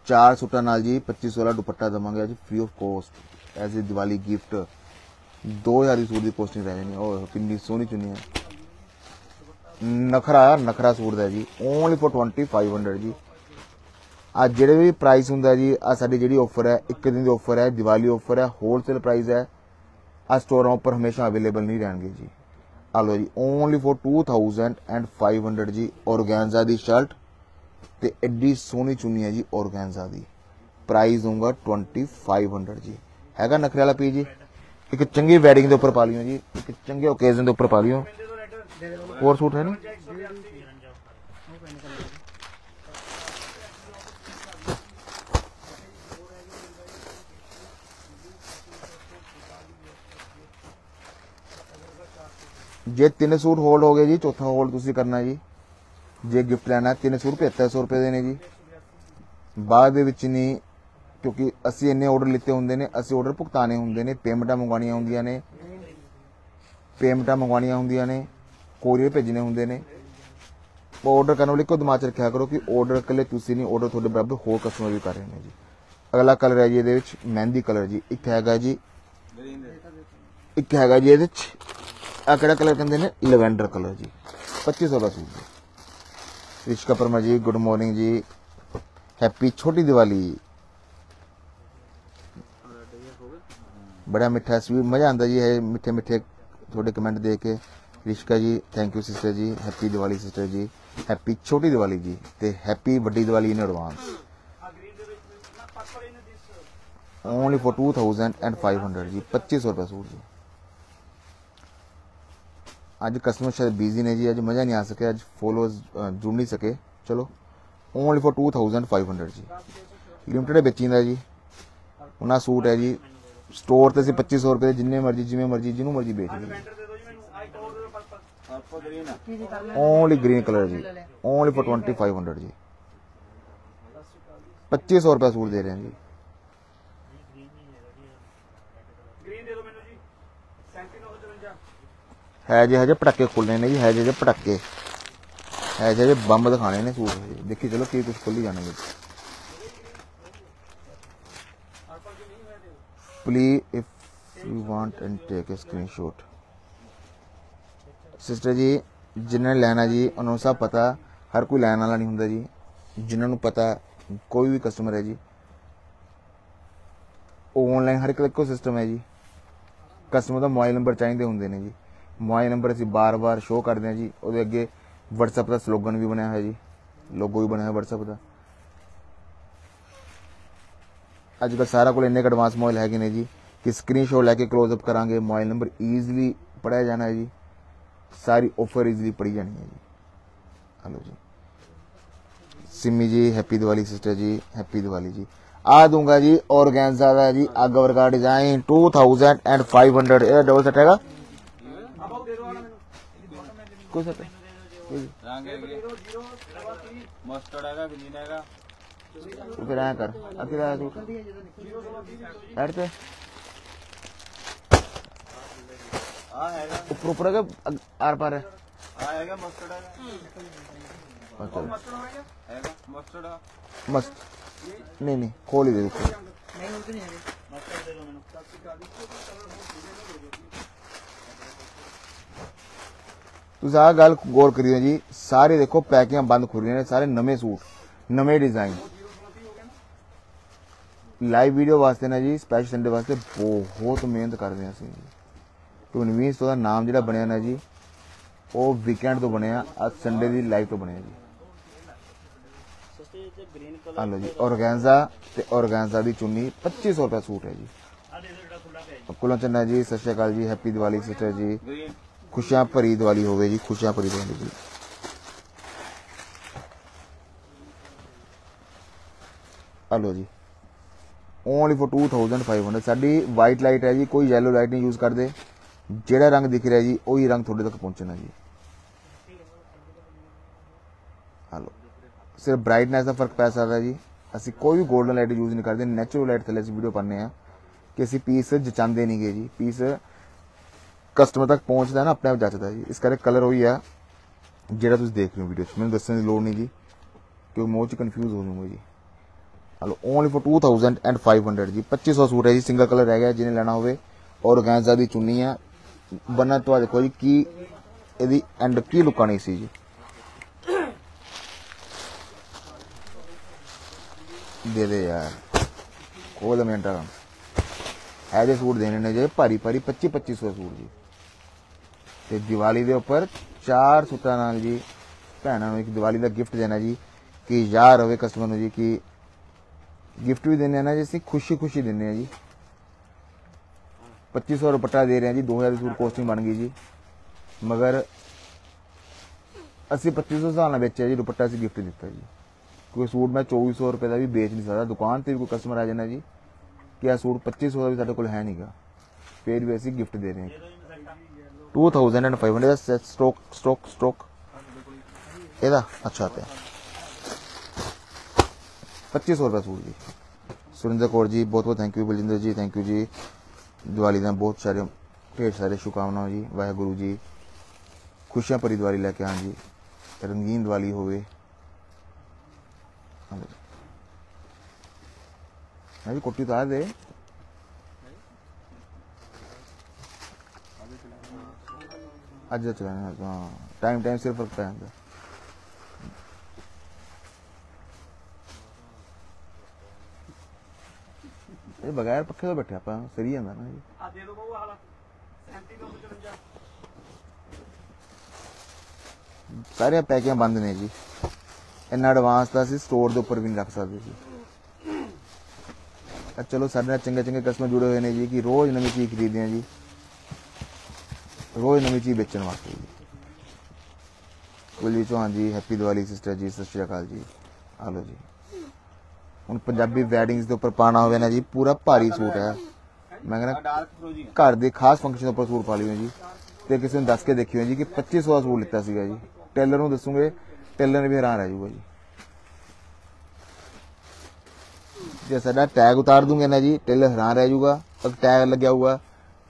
ਚਾਰ ਸੂਟਾਂ ਨਾਲ ਜੀ 2500 ਵਾਲਾ ਦੁਪੱਟਾ ਦਵਾਂਗੇ ਅੱਜ free of cost as a Diwali gift 2000 ਦੀ ਸੂਟ ਦੀ ਕੋਸਟਿੰਗ ਰਹਿ ਜਾਣੀ ਉਹ ਕਿੰਨੀ ਸੋਹਣੀ ਚੁੰਨੀ ਹੈ ਨਖਰਾ ਨਖਰਾ ਸੂਟ ਦਾ ਜੀ। ਓਨਲੀ ਫॉर 2500 ਜੀ। ਆ ਜਿਹੜੇ ਵੀ ਪ੍ਰਾਈਸ ਹੁੰਦਾ ਜੀ, ਆ ਸਾਡੀ ਜਿਹੜੀ ਆਫਰ ਹੈ, ਇੱਕ ਦਿਨ ਦੀ ਆਫਰ ਹੈ, ਦੀਵਾਲੀ ਆਫਰ ਹੈ ਹੋਲਸੇਲ ਪ੍ਰਾਈਸ ਹੈ, ਆ ਸਟੋਰਾਂ ਉੱਪਰ ਹਮੇਸ਼ਾ ਅਵੇਲੇਬਲ ਨਹੀਂ ਰਹਿਣਗੇ ਜੀ। ਆ ਲੋ ਜੀ ਓਨਲੀ ਫॉर 2500 ਜੀ। ਔਰਗੈਂਜ਼ਾ ਦੀ ਸ਼ਰਟ ਤੇ ਐਡੀ ਸੋਹਣੀ ਚੁੰਨੀ ਹੈ ਜੀ ਔਰਗੈਂਜ਼ਾ ਦੀ। ਪ੍ਰਾਈਸ ਦੂੰਗਾ 2500 ਜੀ। ਹੈਗਾ ਨਖਰੇ ਵਾਲਾ ਪੀ ਜੀ? ਇੱਕ ਚੰਗੀ ਵੈਡਿੰਗ ਦੇ ਉੱਪਰ ਪਾ ਲਿਓ ਜੀ। ਇੱਕ ਚੰਗੇ ਓਕੇਜ਼ਨ ਦੇ ਉੱਪਰ ਪਾ ਲਿਓ। ਹੋਰ ਸੂਟ ਹੈ ਨਹੀਂ? ਜੇ ਤਿੰਨ ਸੂਟ ਹੋਲਡ ਹੋ ਗਏ ਜੀ, ਚੌਥਾ ਹੋਲਡ ਤੁਸੀਂ ਕਰਨਾ ਜੀ। ਜੇ ਗਿਫਟ ਲੈਣਾ ਹੈ, ਤਿੰਨ ਸੂਟ 7500 ਰੁਪਏ ਦੇ ਨੇ ਜੀ। ਬਾਅਦ ਦੇ ਵਿੱਚ ਨਹੀਂ ਕਿਉਂਕਿ ਅਸੀਂ ਇੰਨੇ ਆਰਡਰ ਲਿੱਤੇ ਹੁੰਦੇ ਨੇ ਅਸੀਂ ਆਰਡਰ ਭੁਗਤਾਨੇ ਹੁੰਦੇ ਨੇ ਪੇਮੈਂਟਾਂ ਮੰਗਵਾਉਣੀਆਂ ਹੁੰਦੀਆਂ ਨੇ। ਪੇਮੈਂਟਾਂ ਮੰਗਵਾਉਣੀਆਂ ਹੁੰਦੀਆਂ ਨੇ ਕੋਰੀਅਰ ਭੇਜਣੇ ਹੁੰਦੇ ਨੇ। ਆਰਡਰ ਕਰਨ ਵਾਲੇ ਕੋ ਦਿਮਾਗ 'ਚ ਰੱਖਿਆ ਕਰੋ ਕਿ ਆਰਡਰ ਇਕੱਲੇ ਤੁਸੀਂ ਨਹੀਂ ਆਰਡਰ ਤੁਹਾਡੇ ਬਰਾਬਰ ਹੋਰ ਕਸਟਮਰ ਵੀ ਕਰ ਰਹੇ ਨੇ ਜੀ। ਅਗਲਾ ਕਲਰ ਹੈ ਜੀ ਇਹਦੇ ਵਿੱਚ ਮਹਿੰਦੀ ਕਲਰ ਜੀ। ਇੱਕ ਹੈਗਾ ਜੀ ਇੱਕ ਹੈਗਾ ਜੀ ਇਹਦੇ ਵਿੱਚ ਆ ਕਿਹੜਾ ਕਲਰ ਕਹਿੰਦੇ ਨੇ? ਲਵੈਂਡਰ ਕਲਰ ਜੀ। 2500 ਦਾ ਸੂਟ ਜੀ ਰਿਸ਼ਕਾ ਪਰਮਾ ਜੀ, ਗੁੱਡ ਮਾਰਨਿੰਗ ਜੀ। ਹੈਪੀ ਛੋਟੀ ਦੀਵਾਲੀ। ਬੜਾ ਮਿੱਠਾ ਸਵੀ ਮਜ਼ਾ ਆਉਂਦਾ ਜੀ ਇਹ ਮਿੱਠੇ ਮਿੱਠੇ ਤੁਹਾਡੇ ਕਮੈਂਟ ਦੇ ਕੇ। Rishka ji thank you sister ਜੀ, ਹੈਪੀ ਦੀਵਾਲੀ ਸਿਸਟਰ ਜੀ, ਹੈਪੀ ਛੋਟੀ ਦੀਵਾਲੀ ਜੀ ਤੇ ਹੈਪੀ ਵੱਡੀ Diwali in advance only for 2500 ਜੀ 2500 ਰੁਪਏ ਸੂਟ ਜੀ। ਅੱਜ ਕਸਟਮਰ ਸ਼ਾਇਦ ਬਿਜ਼ੀ ਨੇ ਜੀ, ਅੱਜ ਮਜ਼ਾ ਨਹੀਂ ਆ ਸਕਿਆ, ਅੱਜ ਫੋਲੋਅਰਸ ਜੁੜ ਨਹੀਂ ਸਕੇ। ਚਲੋ ਓਨਲੀ ਫॉर 2500 ਜੀ। ਲਿਮਟਿਡ ਵੇਚੀਂਦਾ ਜੀ। ਉਹਨਾਂ ਸੂਟ ਹੈ ਜੀ ਸਟੋਰ ਤੇ ਅਸੀਂ 2500 ਰੁਪਏ ਦੇ ਜਿੰਨੇ ਮਰਜ਼ੀ, ਜਿਵੇਂ ਮਰਜ਼ੀ, ਜਿਹਨੂੰ ਮਰਜ਼ੀ ਵੇਚ ਲਈਏ। ਓਨਲੀ ਗ੍ਰੀਨ ਕਲਰ ਜੀ। ਓਨਲੀ ਫॉर 2500 ਜੀ। 2500 ਰੁਪਏ ਸੂਟ ਦੇ ਰਹੇ ਹਾਂ ਜੀ ਗ੍ਰੀਨ ਦੇ ਦਿਓ ਮੈਨੂੰ ਜੀ 3754 ਹੈ ਜੇ ਹਜੇ ਪਟਾਕੇ ਖੁੱਲਨੇ ਨੇ ਜੀ, ਹੈ ਜੇ ਪਟਾਕੇ। ਹੈ ਜੇ ਬੰਬ ਦਿਖਾਣੇ ਨੇ ਸੂਟ। ਦੇਖੀ ਚਲੋ ਕੀ ਕੁਝ ਖੁੱਲੀ ਜਾਣਗੇ। Please if you want and take a screenshot sister ਜੀ, ਜਿਨ੍ਹਾਂ ਨੇ ਲੈਣਾ ਜੀ, ਉਹਨਾਂ ਨੂੰ ਸਭ ਪਤਾ, ਹਰ ਕੋਈ ਲੈਣ ਵਾਲਾ ਨਹੀਂ ਹੁੰਦਾ ਜੀ। ਜਿਨ੍ਹਾਂ ਨੂੰ ਪਤਾ, ਕੋਈ ਵੀ ਕਸਟਮਰ ਹੈ ਜੀ। ਉਹ ਆਨਲਾਈਨ ਹਰ ਇੱਕ ਦਾ ਇੱਕੋ ਸਿਸਟਮ ਹੈ ਜੀ। ਕਸਟਮਰ ਦਾ ਮੋਬਾਈਲ ਨੰਬਰ ਚਾਹੀਦੇ ਹੁੰਦੇ ਨੇ ਜੀ। ਮੋਬਾਈਲ ਨੰਬਰ ਅਸੀਂ ਬਾਰ-ਬਾਰ ਸ਼ੋਅ ਕਰਦੇ ਹਾਂ ਜੀ ਉਹਦੇ ਅੱਗੇ WhatsApp ਦਾ ਸਲੋਗਨ ਵੀ ਬਣਿਆ ਹੋਇਆ ਜੀ ਲੋਗੋ ਵੀ ਬਣਿਆ ਹੋਇਆ WhatsApp ਦਾ ਅੱਜ ਕੱਲ੍ਹ ਸਾਰਾ ਕੋਲ ਇੰਨੇ ਐਡਵਾਂਸ ਮੋਬਾਈਲ ਹੈਗੇ ਨੇ ਜੀ ਕਿ ਸਕਰੀਨਸ਼ਾਟ ਲੈ ਕੇ ਕਲੋਜ਼ ਅਪ ਕਰਾਂਗੇ ਮੋਬਾਈਲ ਨੰਬਰ ਈਜ਼ੀਲੀ ਪੜਿਆ ਜਾਣਾ ਹੈ ਜੀ ਸਾਰੀ ਆਫਰ ਈਜ਼ੀਲੀ ਪੜੀ ਜਾਣੀ ਹੈ ਜੀ ਹਲੋ ਜੀ ਸਿਮੀ ਜੀ ਹੈਪੀ ਦੀਵਾਲੀ ਸਿਸਟਰ ਜੀ ਹੈਪੀ ਦੀਵਾਲੀ ਜੀ ਆ ਦੂੰਗਾ ਜੀ ਔਰਗੈਂਜ਼ਾ ਦਾ ਜੀ ਅੱਗ ਵਰਗਾ ਡਿਜ਼ਾਈਨ 2500 ਇਹ ਡਬਲ ਸੈਟ ਹੈਗਾ ਆਪ ਉਹ ਦੇ ਦਿਓ ਆਹ ਮੈਨੂੰ ਕੋਈ ਸੈਟ ਰੰਗ ਹੈਗੇ ਮਸਟਰਡ ਹੈਗਾ ਗ੍ਰੀਨ ਹੈਗਾ ਤੂੰ ਫਿਰ ਐਂ ਕਰ ਅੱਗੇ ਦਾ ਸੂਟ ਐਡ ਤੇ ਆ ਹੈਗਾ ਉੱਪਰ ਉੱਪਰ ਹੈਗਾ ਅੱਗ- ਆਰ ਪਾਰ ਹੈ ਆ ਹੈਗਾ ਮਸਟਰਡ ਹੈਗਾ ਅੱਛਾ ਮਸਟਰਡ ਹੈਗਾ ਹੈਗਾ ਮਸਟਰਡ ਆ ਮਸਤ ਨਹੀਂ ਨਹੀਂ ਖੋਲ ਹੀ ਦੇ ਉੱਪਰ ਮਸਟਰਡ ਦੇ ਦਿਓ ਮੈਨੂੰ ਤੁਸੀਂ ਆਹ ਗੱਲ ਗੌਰ ਕਰਿਓ ਜੀ ਸਾਰੇ ਦੇਖੋ ਪੈਕਿੰਗਾਂ ਬੰਦ ਖੁੱਲੀਆਂ ਨੇ ਸਾਰੇ ਨਵੇਂ ਸੂਟ ਨਵੇਂ ਡਿਜ਼ਾਈਨ ਲਾਈਵ ਵੀਡੀਓ ਵਾਸਤੇ ਨਾ ਜੀ ਸਪੈਸ਼ਲ ਸੰਡੇ ਵਾਸਤੇ ਬਹੁਤ ਮਿਹਨਤ ਕਰਦੇ ਹਾਂ ਅਸੀਂ ਟੂਨਵੀਸ ਦਾ ਨਾਮ ਜਿਹੜਾ ਬਣਿਆ ਨਾ ਜੀ ਉਹ ਵੀਕਐਂਡ ਤੋਂ ਬਣਿਆ ਅੱਜ ਸੰਡੇ ਦੀ ਲਾਈਵ ਤੋਂ ਬਣਿਆ ਜੀ। ਆ ਜੀ ਔਰਗੈਂਜ਼ਾ ਤੇ ਔਰਗੈਂਜ਼ਾ ਦੀ ਚੁੰਨੀ 2500 ਰੁਪਏ ਸੂਟ ਹੈ ਜੀ। ਆ ਚੰਨਾ ਜੀ ਸਤਿ ਸ਼੍ਰੀ ਅਕਾਲ ਜੀ ਹੈਪੀ ਦੀਵਾਲੀ ਸਿਸਟਰ ਜੀ। ਖੁਸ਼ੀਆਂ ਭਰੀ ਦੀਵਾਲੀ ਹੋਵੇ ਜੀ, ਖੁਸ਼ੀਆਂ ਭਰੀ ਦੀਵਾਲੀ ਜੀ ਆ ਲਓ ਜੀ। ਓਨਲੀ ਫॉर 2500 ਸਾਡੀ ਵਾਈਟ ਲਾਈਟ ਹੈ ਜੀ, ਕੋਈ ਯੈਲੋ ਲਾਈਟ ਨਹੀਂ ਯੂਜ਼ ਕਰਦੇ। ਜਿਹੜਾ ਰੰਗ ਦਿਖ ਰਿਹਾ ਜੀ, ਉਹੀ ਰੰਗ ਤੁਹਾਡੇ ਤੱਕ ਪਹੁੰਚਣਾ ਜੀ। ਹਲੋ ਸਿਰਫ ਬ੍ਰਾਈਟਨੈਸ ਦਾ ਫ਼ਰਕ ਪੈ ਸਕਦਾ ਜੀ। ਅਸੀਂ ਕੋਈ ਵੀ 골ਡਨ ਲਾਈਟ ਯੂਜ਼ ਨਹੀਂ ਕਰਦੇ। ਨੈਚੁਰਲ ਲਾਈਟ ਥੱਲੇ ਅਸੀਂ ਵੀਡੀਓ ਪਾਉਂਦੇ ਆ ਕਿ ਅਸੀਂ ਪੀਸ ਜਚਾਉਂਦੇ ਨਹੀਂਗੇ ਜੀ। ਪੀਸ ਕਸਟਮਰ ਤੱਕ ਪਹੁੰਚਦਾ ਨਾ ਆਪਣੇ ਆਪ ਜੱਚਦਾ ਜੀ। ਇਸ ਕਰਕੇ ਕਲਰ ਉਹੀ ਆ, ਜਿਹੜਾ ਤੁਸੀਂ ਦੇਖ ਰਹੇ ਹੋ ਵੀਡੀਓ 'ਚ। ਮੈਨੂੰ ਦੱਸਣ ਦੀ ਲੋੜ ਨਹੀਂ ਜੀ ਕਿ ਮੋਹ 'ਚ ਕਨਫਿਊਜ਼ ਹੋ ਜਾਊਂਗਾ ਜੀ। ਹਲੋ ਓਨਲੀ ਫॉर 2500 ਜੀ। 2500 ਸੂਟ ਹੈ ਜੀ ਸਿੰਗਲ ਕਲਰ ਰਹਿ ਗਿਆ, ਜਿਹਨੇ ਲੈਣਾ ਹੋਵੇ। ਔਰਗੈਂਜ਼ਾ ਦੀ ਚੁੰਨੀ ਆ। ਬੰਨਾ ਤੁਹਾਡੇ ਕੋਲ ਜੀ, ਕੀ ਇਹਦੀ ਐਂਡ ਕੀ ਲੁੱਕ ਸੀ ਜੀ। ਦੇ ਦੇ ਯਾਰ ਕੋਲ ਮਿੰਟਾਂ ਇਹ ਜੇ ਸੂਟ ਦੇਣੇ ਨੇ ਜੇ ਭਾਰੀ ਭਾਰੀ 25 2500 ਸੂਟ ਜੀ। ਤੇ ਦੀਵਾਲੀ ਦੇ ਉੱਪਰ ਚਾਰ ਸੂਟਾਂ ਨਾਲ ਜੀ ਭੈਣਾਂ ਨੂੰ ਇੱਕ ਦੀਵਾਲੀ ਦਾ ਗਿਫਟ ਦੇਣਾ ਜੀ, ਕਿ ਯਾਰ ਹੋਵੇ ਕਸਟਮਰ ਨੂੰ ਜੀ, ਕਿ ਗਿਫਟ ਵੀ ਦਿੰਦੇ ਆ ਨਾ ਜੀ, ਅਸੀਂ ਖੁਸ਼ੀ ਖੁਸ਼ੀ ਦਿੰਦੇ ਆ ਜੀ। 2500 ਰੁਪਟਾ ਦੇ ਰਹੇ ਆ ਜੀ 2000 ਦੀ ਸੂਟ ਕੋਸਟਿੰਗ ਬਣ ਗਈ ਜੀ। ਮਗਰ ਅਸੀਂ 2500 ਹਿਸਾਬ ਨਾਲ ਵੇਚਿਆ ਜੀ, ਦੁਪੱਟਾ ਅਸੀਂ ਗਿਫਟ ਦਿੱਤਾ ਜੀ। ਕੋਈ ਸੂਟ ਮੈਂ 2400 ਰੁਪਏ ਦਾ ਵੀ ਵੇਚ ਨਹੀਂ ਸਕਦਾ, ਦੁਕਾਨ ਤੇ ਵੀ ਕੋਈ ਕਸਟਮਰ ਆ ਜਾਣਾ ਜੀ, ਕਿ ਇਹ ਸੂਟ 2500 ਦਾ ਵੀ ਸਾਡੇ ਕੋਲ ਹੈ ਨਹੀਂਗਾ ਫੇਰ ਵੀ ਅਸੀਂ ਗਿਫਟ ਦੇ ਰਹੇ ਹਾਂ 2500 ਦਾ ਸਟ੍ਰੋਕ ਸਟ੍ਰੋਕ ਸਟ੍ਰੋਕ ਇਹਦਾ? ਅੱਛਾ ਤੇ। 2500 ਰੁਪਏ ਸੂਟ ਜੀ। ਸੁਰਿੰਦਰ ਕੌਰ ਜੀ, ਬਹੁਤ ਬਹੁਤ ਥੈਂਕ ਯੂ ਬਲਜਿੰਦਰ ਜੀ ਥੈਂਕ ਯੂ ਜੀ। ਦੀਵਾਲੀ ਦਾ ਬਹੁਤ ਸਾਰੇ ਢੇਰ ਸਾਰੇ ਸ਼ੁਭਕਾਮਨਾਵਾਂ ਜੀ। ਵਾਹਿਗੁਰੂ ਜੀ। ਖੁਸ਼ੀਆਂ ਭਰੀ ਦੀਵਾਲੀ ਲੈ ਕੇ ਆਣ ਜੀ। ਰੰਗੀਨ ਦੀਵਾਲੀ ਹੋਵੇ। ਮੈਂ ਵੀ ਕੋਟੀ ਉਤਾਰ ਦੇ। ਅੱਜ ਚਲਾਣਾ ਹਾਂ। ਟਾਈਮ ਟਾਈਮ ਸਿਰ ਫ਼ਰਕ ਪੈ ਜਾਂਦਾ ਇਹ ਬਗੈਰ ਪੱਖੇ ਤੋਂ ਬੈਠੇ ਆਪਾਂ ਸਰੀ ਜਾਂਦਾ ਨਾ ਜੀ ਆ ਦੇ ਦੋ ਬਹੂ ਹਾਲਾ 37 ਤੋਂ 55 ਸਾਰੀਆਂ ਪੈਕਿੰਗਾਂ ਬੰਦ ਨੇ ਜੀ। ਇੰਨਾ ਐਡਵਾਂਸ ਤਾਂ ਅਸੀਂ ਸਟੋਰ ਦੇ ਉੱਪਰ ਵੀ ਨਹੀਂ ਰੱਖ ਸਕਦੇ ਜੀ। ਚਲੋ ਸਾਡੇ ਨਾਲ ਚੰਗੇ ਚੰਗੇ ਕਸਟਮਰ ਜੁੜੇ ਹੋਏ ਨੇ ਜੀ ਕਿ ਰੋਜ਼ ਨਵੀਂ ਚੀਜ਼ ਖਰੀਦਦੇ ਆ ਜੀ। ਰੋਜ਼ ਨਵੀਂ ਚੀਜ਼ ਵੇਚਣ ਵਾਸਤੇ ਜੀ। ਕੁਲਜੀਤ ਚੌਹਾਨ ਜੀ ਹੈਪੀ ਦੀਵਾਲੀ ਸਿਸਟਰ ਜੀ ਸਤਿ ਸ਼੍ਰੀ ਅਕਾਲ ਜੀ। ਆ ਜੀ। ਹੁਣ ਪੰਜਾਬੀ ਵੈਡਿੰਗਸ ਦੇ ਉੱਪਰ ਪਾਣਾ ਹੋਵੇ ਨਾ ਜੀ ਪੂਰਾ ਭਾਰੀ ਸੂਟ ਹੈ। ਮੈਂ ਕਹਿੰਦਾ ਘਰ ਦੇ ਖਾਸ ਫੰਕਸ਼ਨ ਉੱਪਰ ਸੂਟ ਪਾ ਲਿਓ ਜੀ। ਤੇ ਕਿਸੇ ਨੂੰ ਦੱਸ ਕੇ ਦੇਖਿਓ ਜੀ ਕਿ 2500 ਦਾ ਸੂਟ ਲਿੱਤਾ ਸੀਗਾ ਜੀ। ਟੇਲਰ ਨੂੰ ਦੱਸੂਗੇ ਟੇਲਰ ਵੀ ਹੈਰਾਨ ਰਹਿ ਜਾਊਗਾ ਜੀ। ਜੇ ਸਾਡਾ ਟੈਗ ਉਤਾਰ ਦੂੰਗੇ ਨਾ ਜੀ ਟੇਲਰ ਹੈਰਾਨ ਰਹਿ ਜਾਊਗਾ। ਅਗ ਟੈਗ ਲੱਗਿਆ ਹੋਊਗਾ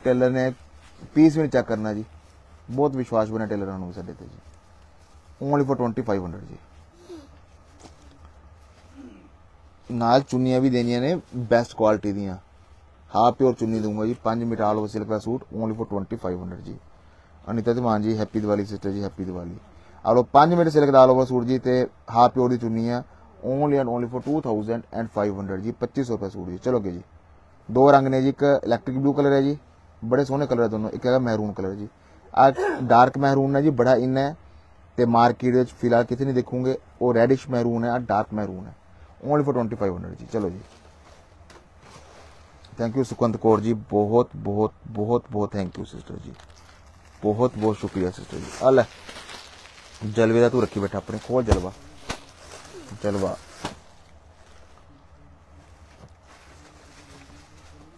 ਟੇਲਰ ਨੇ ਪੀਸ ਵੀ ਨਹੀਂ ਚੈੱਕ ਕਰਨਾ ਜੀ। ਬਹੁਤ ਵਿਸ਼ਵਾਸ ਬਣਾ ਟੇਲਰਾਂ ਨੂੰ ਸਾਡੇ ਤੇ ਜੀ। ਓਨਲੀ ਫॉर 2500 ਜੀ। ਨਾਲ ਚੁੰਨੀਆਂ ਵੀ ਦੇਣੀਆਂ ਨੇ ਬੈਸਟ ਕੁਆਲਿਟੀ ਦੀਆਂ। ਹਾਫ ਪਿਓਰ ਚੁੰਨੀ ਦੂੰਗਾ ਜੀ। 5 ਮੀਟਰ ਆਲ ਓਵਰ ਸਿਲਕ ਦਾ ਸੂਟ ਓਨਲੀ ਫॉर 2500 ਜੀ। ਅਨੀਤਾ ਧਮਾਨ ਜੀ ਹੈਪੀ ਦੀਵਾਲੀ ਸਿਸਟਰ ਜੀ ਹੈਪੀ ਦੀਵਾਲੀ। ਆਲੋ 5 ਮੀਟਰ ਸਿਲਕ ਦਾ ਆਲ ਓਵਰ ਸੂਟ ਜੀ ਤੇ ਹਾਫ ਪਿਓਰ ਦੀ ਚੁੰਨੀ ਆ ਓਨਲੀ ਐਂਡ ਓਨਲੀ ਫॉर 2500 ਜੀ। 2500 ਰੁਪਏ ਸੂਟ ਜੀ। ਚਲੋਗੇ ਜੀ। ਦੋ ਰੰਗ ਨੇ ਜੀ, ਇੱਕ ਇਲੈਕਟ੍ਰਿਕ ਬਲੂ ਕਲਰ ਹੈ ਜੀ। ਬੜੇ ਸੋਹਣੇ ਕਲਰ ਹੈ ਦੋਨੋਂ, ਇੱਕ ਹੈਗਾ ਮਹਿਰੂਨ ਕਲਰ ਜੀ। ਆ ਡਾਰਕ ਮਹਿਰੂਨ ਹੈ ਜੀ, ਬੜਾ ਇਨ ਹੈ। ਤੇ ਮਾਰਕੀਟ ਵਿੱਚ ਫਿਲਹਾਲ ਕਿਤੇ ਨਹੀਂ ਦੇਖੋਗੇ, ਉਹ ਰੈਡਿਸ਼ ਮਹਿਰੂਨ ਹੈ ਆ ਡਾਰਕ ਮਹਿਰੂਨ ਹੈ। ਓਨਲੀ ਫॉर 2500 ਜੀ, ਚਲੋ ਜੀ। ਥੈਂਕ ਯੂ ਸੁਕੰਤ ਕੌਰ ਜੀ, ਬਹੁਤ ਬਹੁਤ ਬਹੁਤ ਬਹੁਤ ਥੈਂਕ ਯੂ ਸਿਸਟਰ ਜੀ। ਬਹੁਤ ਬਹੁਤ ਸ਼ੁਕਰੀਆ ਸਿਸਟਰ ਜੀ। ਆ ਲੈ, ਜਲਵੇ ਦਾ ਤੂੰ ਰੱਖੀ ਬੈਠਾ ਆਪਣੇ, ਖੋਲ ਜਲਵਾ। ਜਲਵਾ।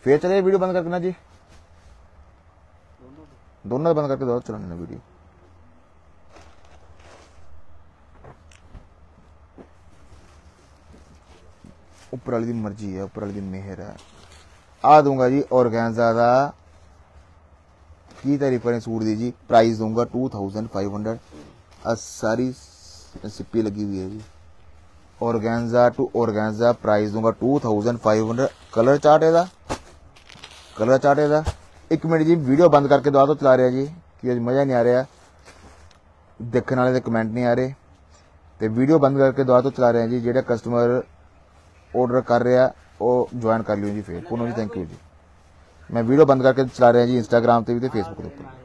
ਫੇਰ ਚਲੇ ਵੀਡੀਓ ਬੰਦ ਕਰ ਦੇਣਾ ਜੀ? ਦੋਨੋਂ ਦਾ ਬੰਦ ਕਰਕੇ ਦੋ ਚਲਾਉਣੇ ਨੇ ਵੀਡੀਓ ਉੱਪਰ ਵਾਲੀ ਦੀ ਮਰਜ਼ੀ ਹੈ ਉੱਪਰ ਵਾਲੀ ਦੀ ਮਿਹਰ ਹੈ ਆ ਦੂੰਗਾ ਜੀ ਔਰਗੈਂਜ਼ਾ ਦਾ ਕੀ ਤਾਰੀਫ ਕरें ਸੂਟ ਦੀ ਜੀ ਪ੍ਰਾਈਸ ਦੂੰਗਾ 2500 ਆ ਸਾਰੀ ਸਿੱਪੀ ਲੱਗੀ ਹੋਈ ਹੈ ਜੀ ਔਰਗੈਂਜ਼ਾ ਟੂ ਔਰਗੈਂਜ਼ਾ ਪ੍ਰਾਈਸ ਦੂੰਗਾ 2500 ਕਲਰ ਚਾਰਟ ਇਹਦਾ ਕਲਰ ਚਾਰਟ ਇਹਦਾ ਇੱਕ ਮਿੰਟ ਜੀ ਵੀਡੀਓ ਬੰਦ ਕਰਕੇ ਦੁਬਾਰਾ ਤੋਂ ਚਲਾ ਰਿਹਾ ਜੀ, ਕਿ ਅੱਜ ਮਜ਼ਾ ਨਹੀਂ ਆ ਰਿਹਾ। ਦੇਖਣ ਵਾਲੇ ਦੇ ਕਮੈਂਟ ਨਹੀਂ ਆ ਰਹੇ। ਤੇ ਵੀਡੀਓ ਬੰਦ ਕਰਕੇ ਦੁਬਾਰਾ ਤੋਂ ਚਲਾ ਰਿਹਾ ਜੀ, ਜਿਹੜਾ ਕਸਟਮਰ ਆਰਡਰ ਕਰ ਰਿਹਾ, ਉਹ ਜੁਆਇਨ ਕਰ ਲਿਓ ਜੀ ਫੇਰ। ਪੁਨੋ ਜੀ ਥੈਂਕ ਯੂ ਜੀ। ਮੈਂ ਵੀਡੀਓ ਬੰਦ ਕਰਕੇ ਚਲਾ ਰਿਹਾ ਜੀ ਇੰਸਟਾਗ੍ਰam ਤੇ ਵੀ ਤੇ ਫੇਸਬੁੱਕ 'ਤੇ ਉੱਪਰ।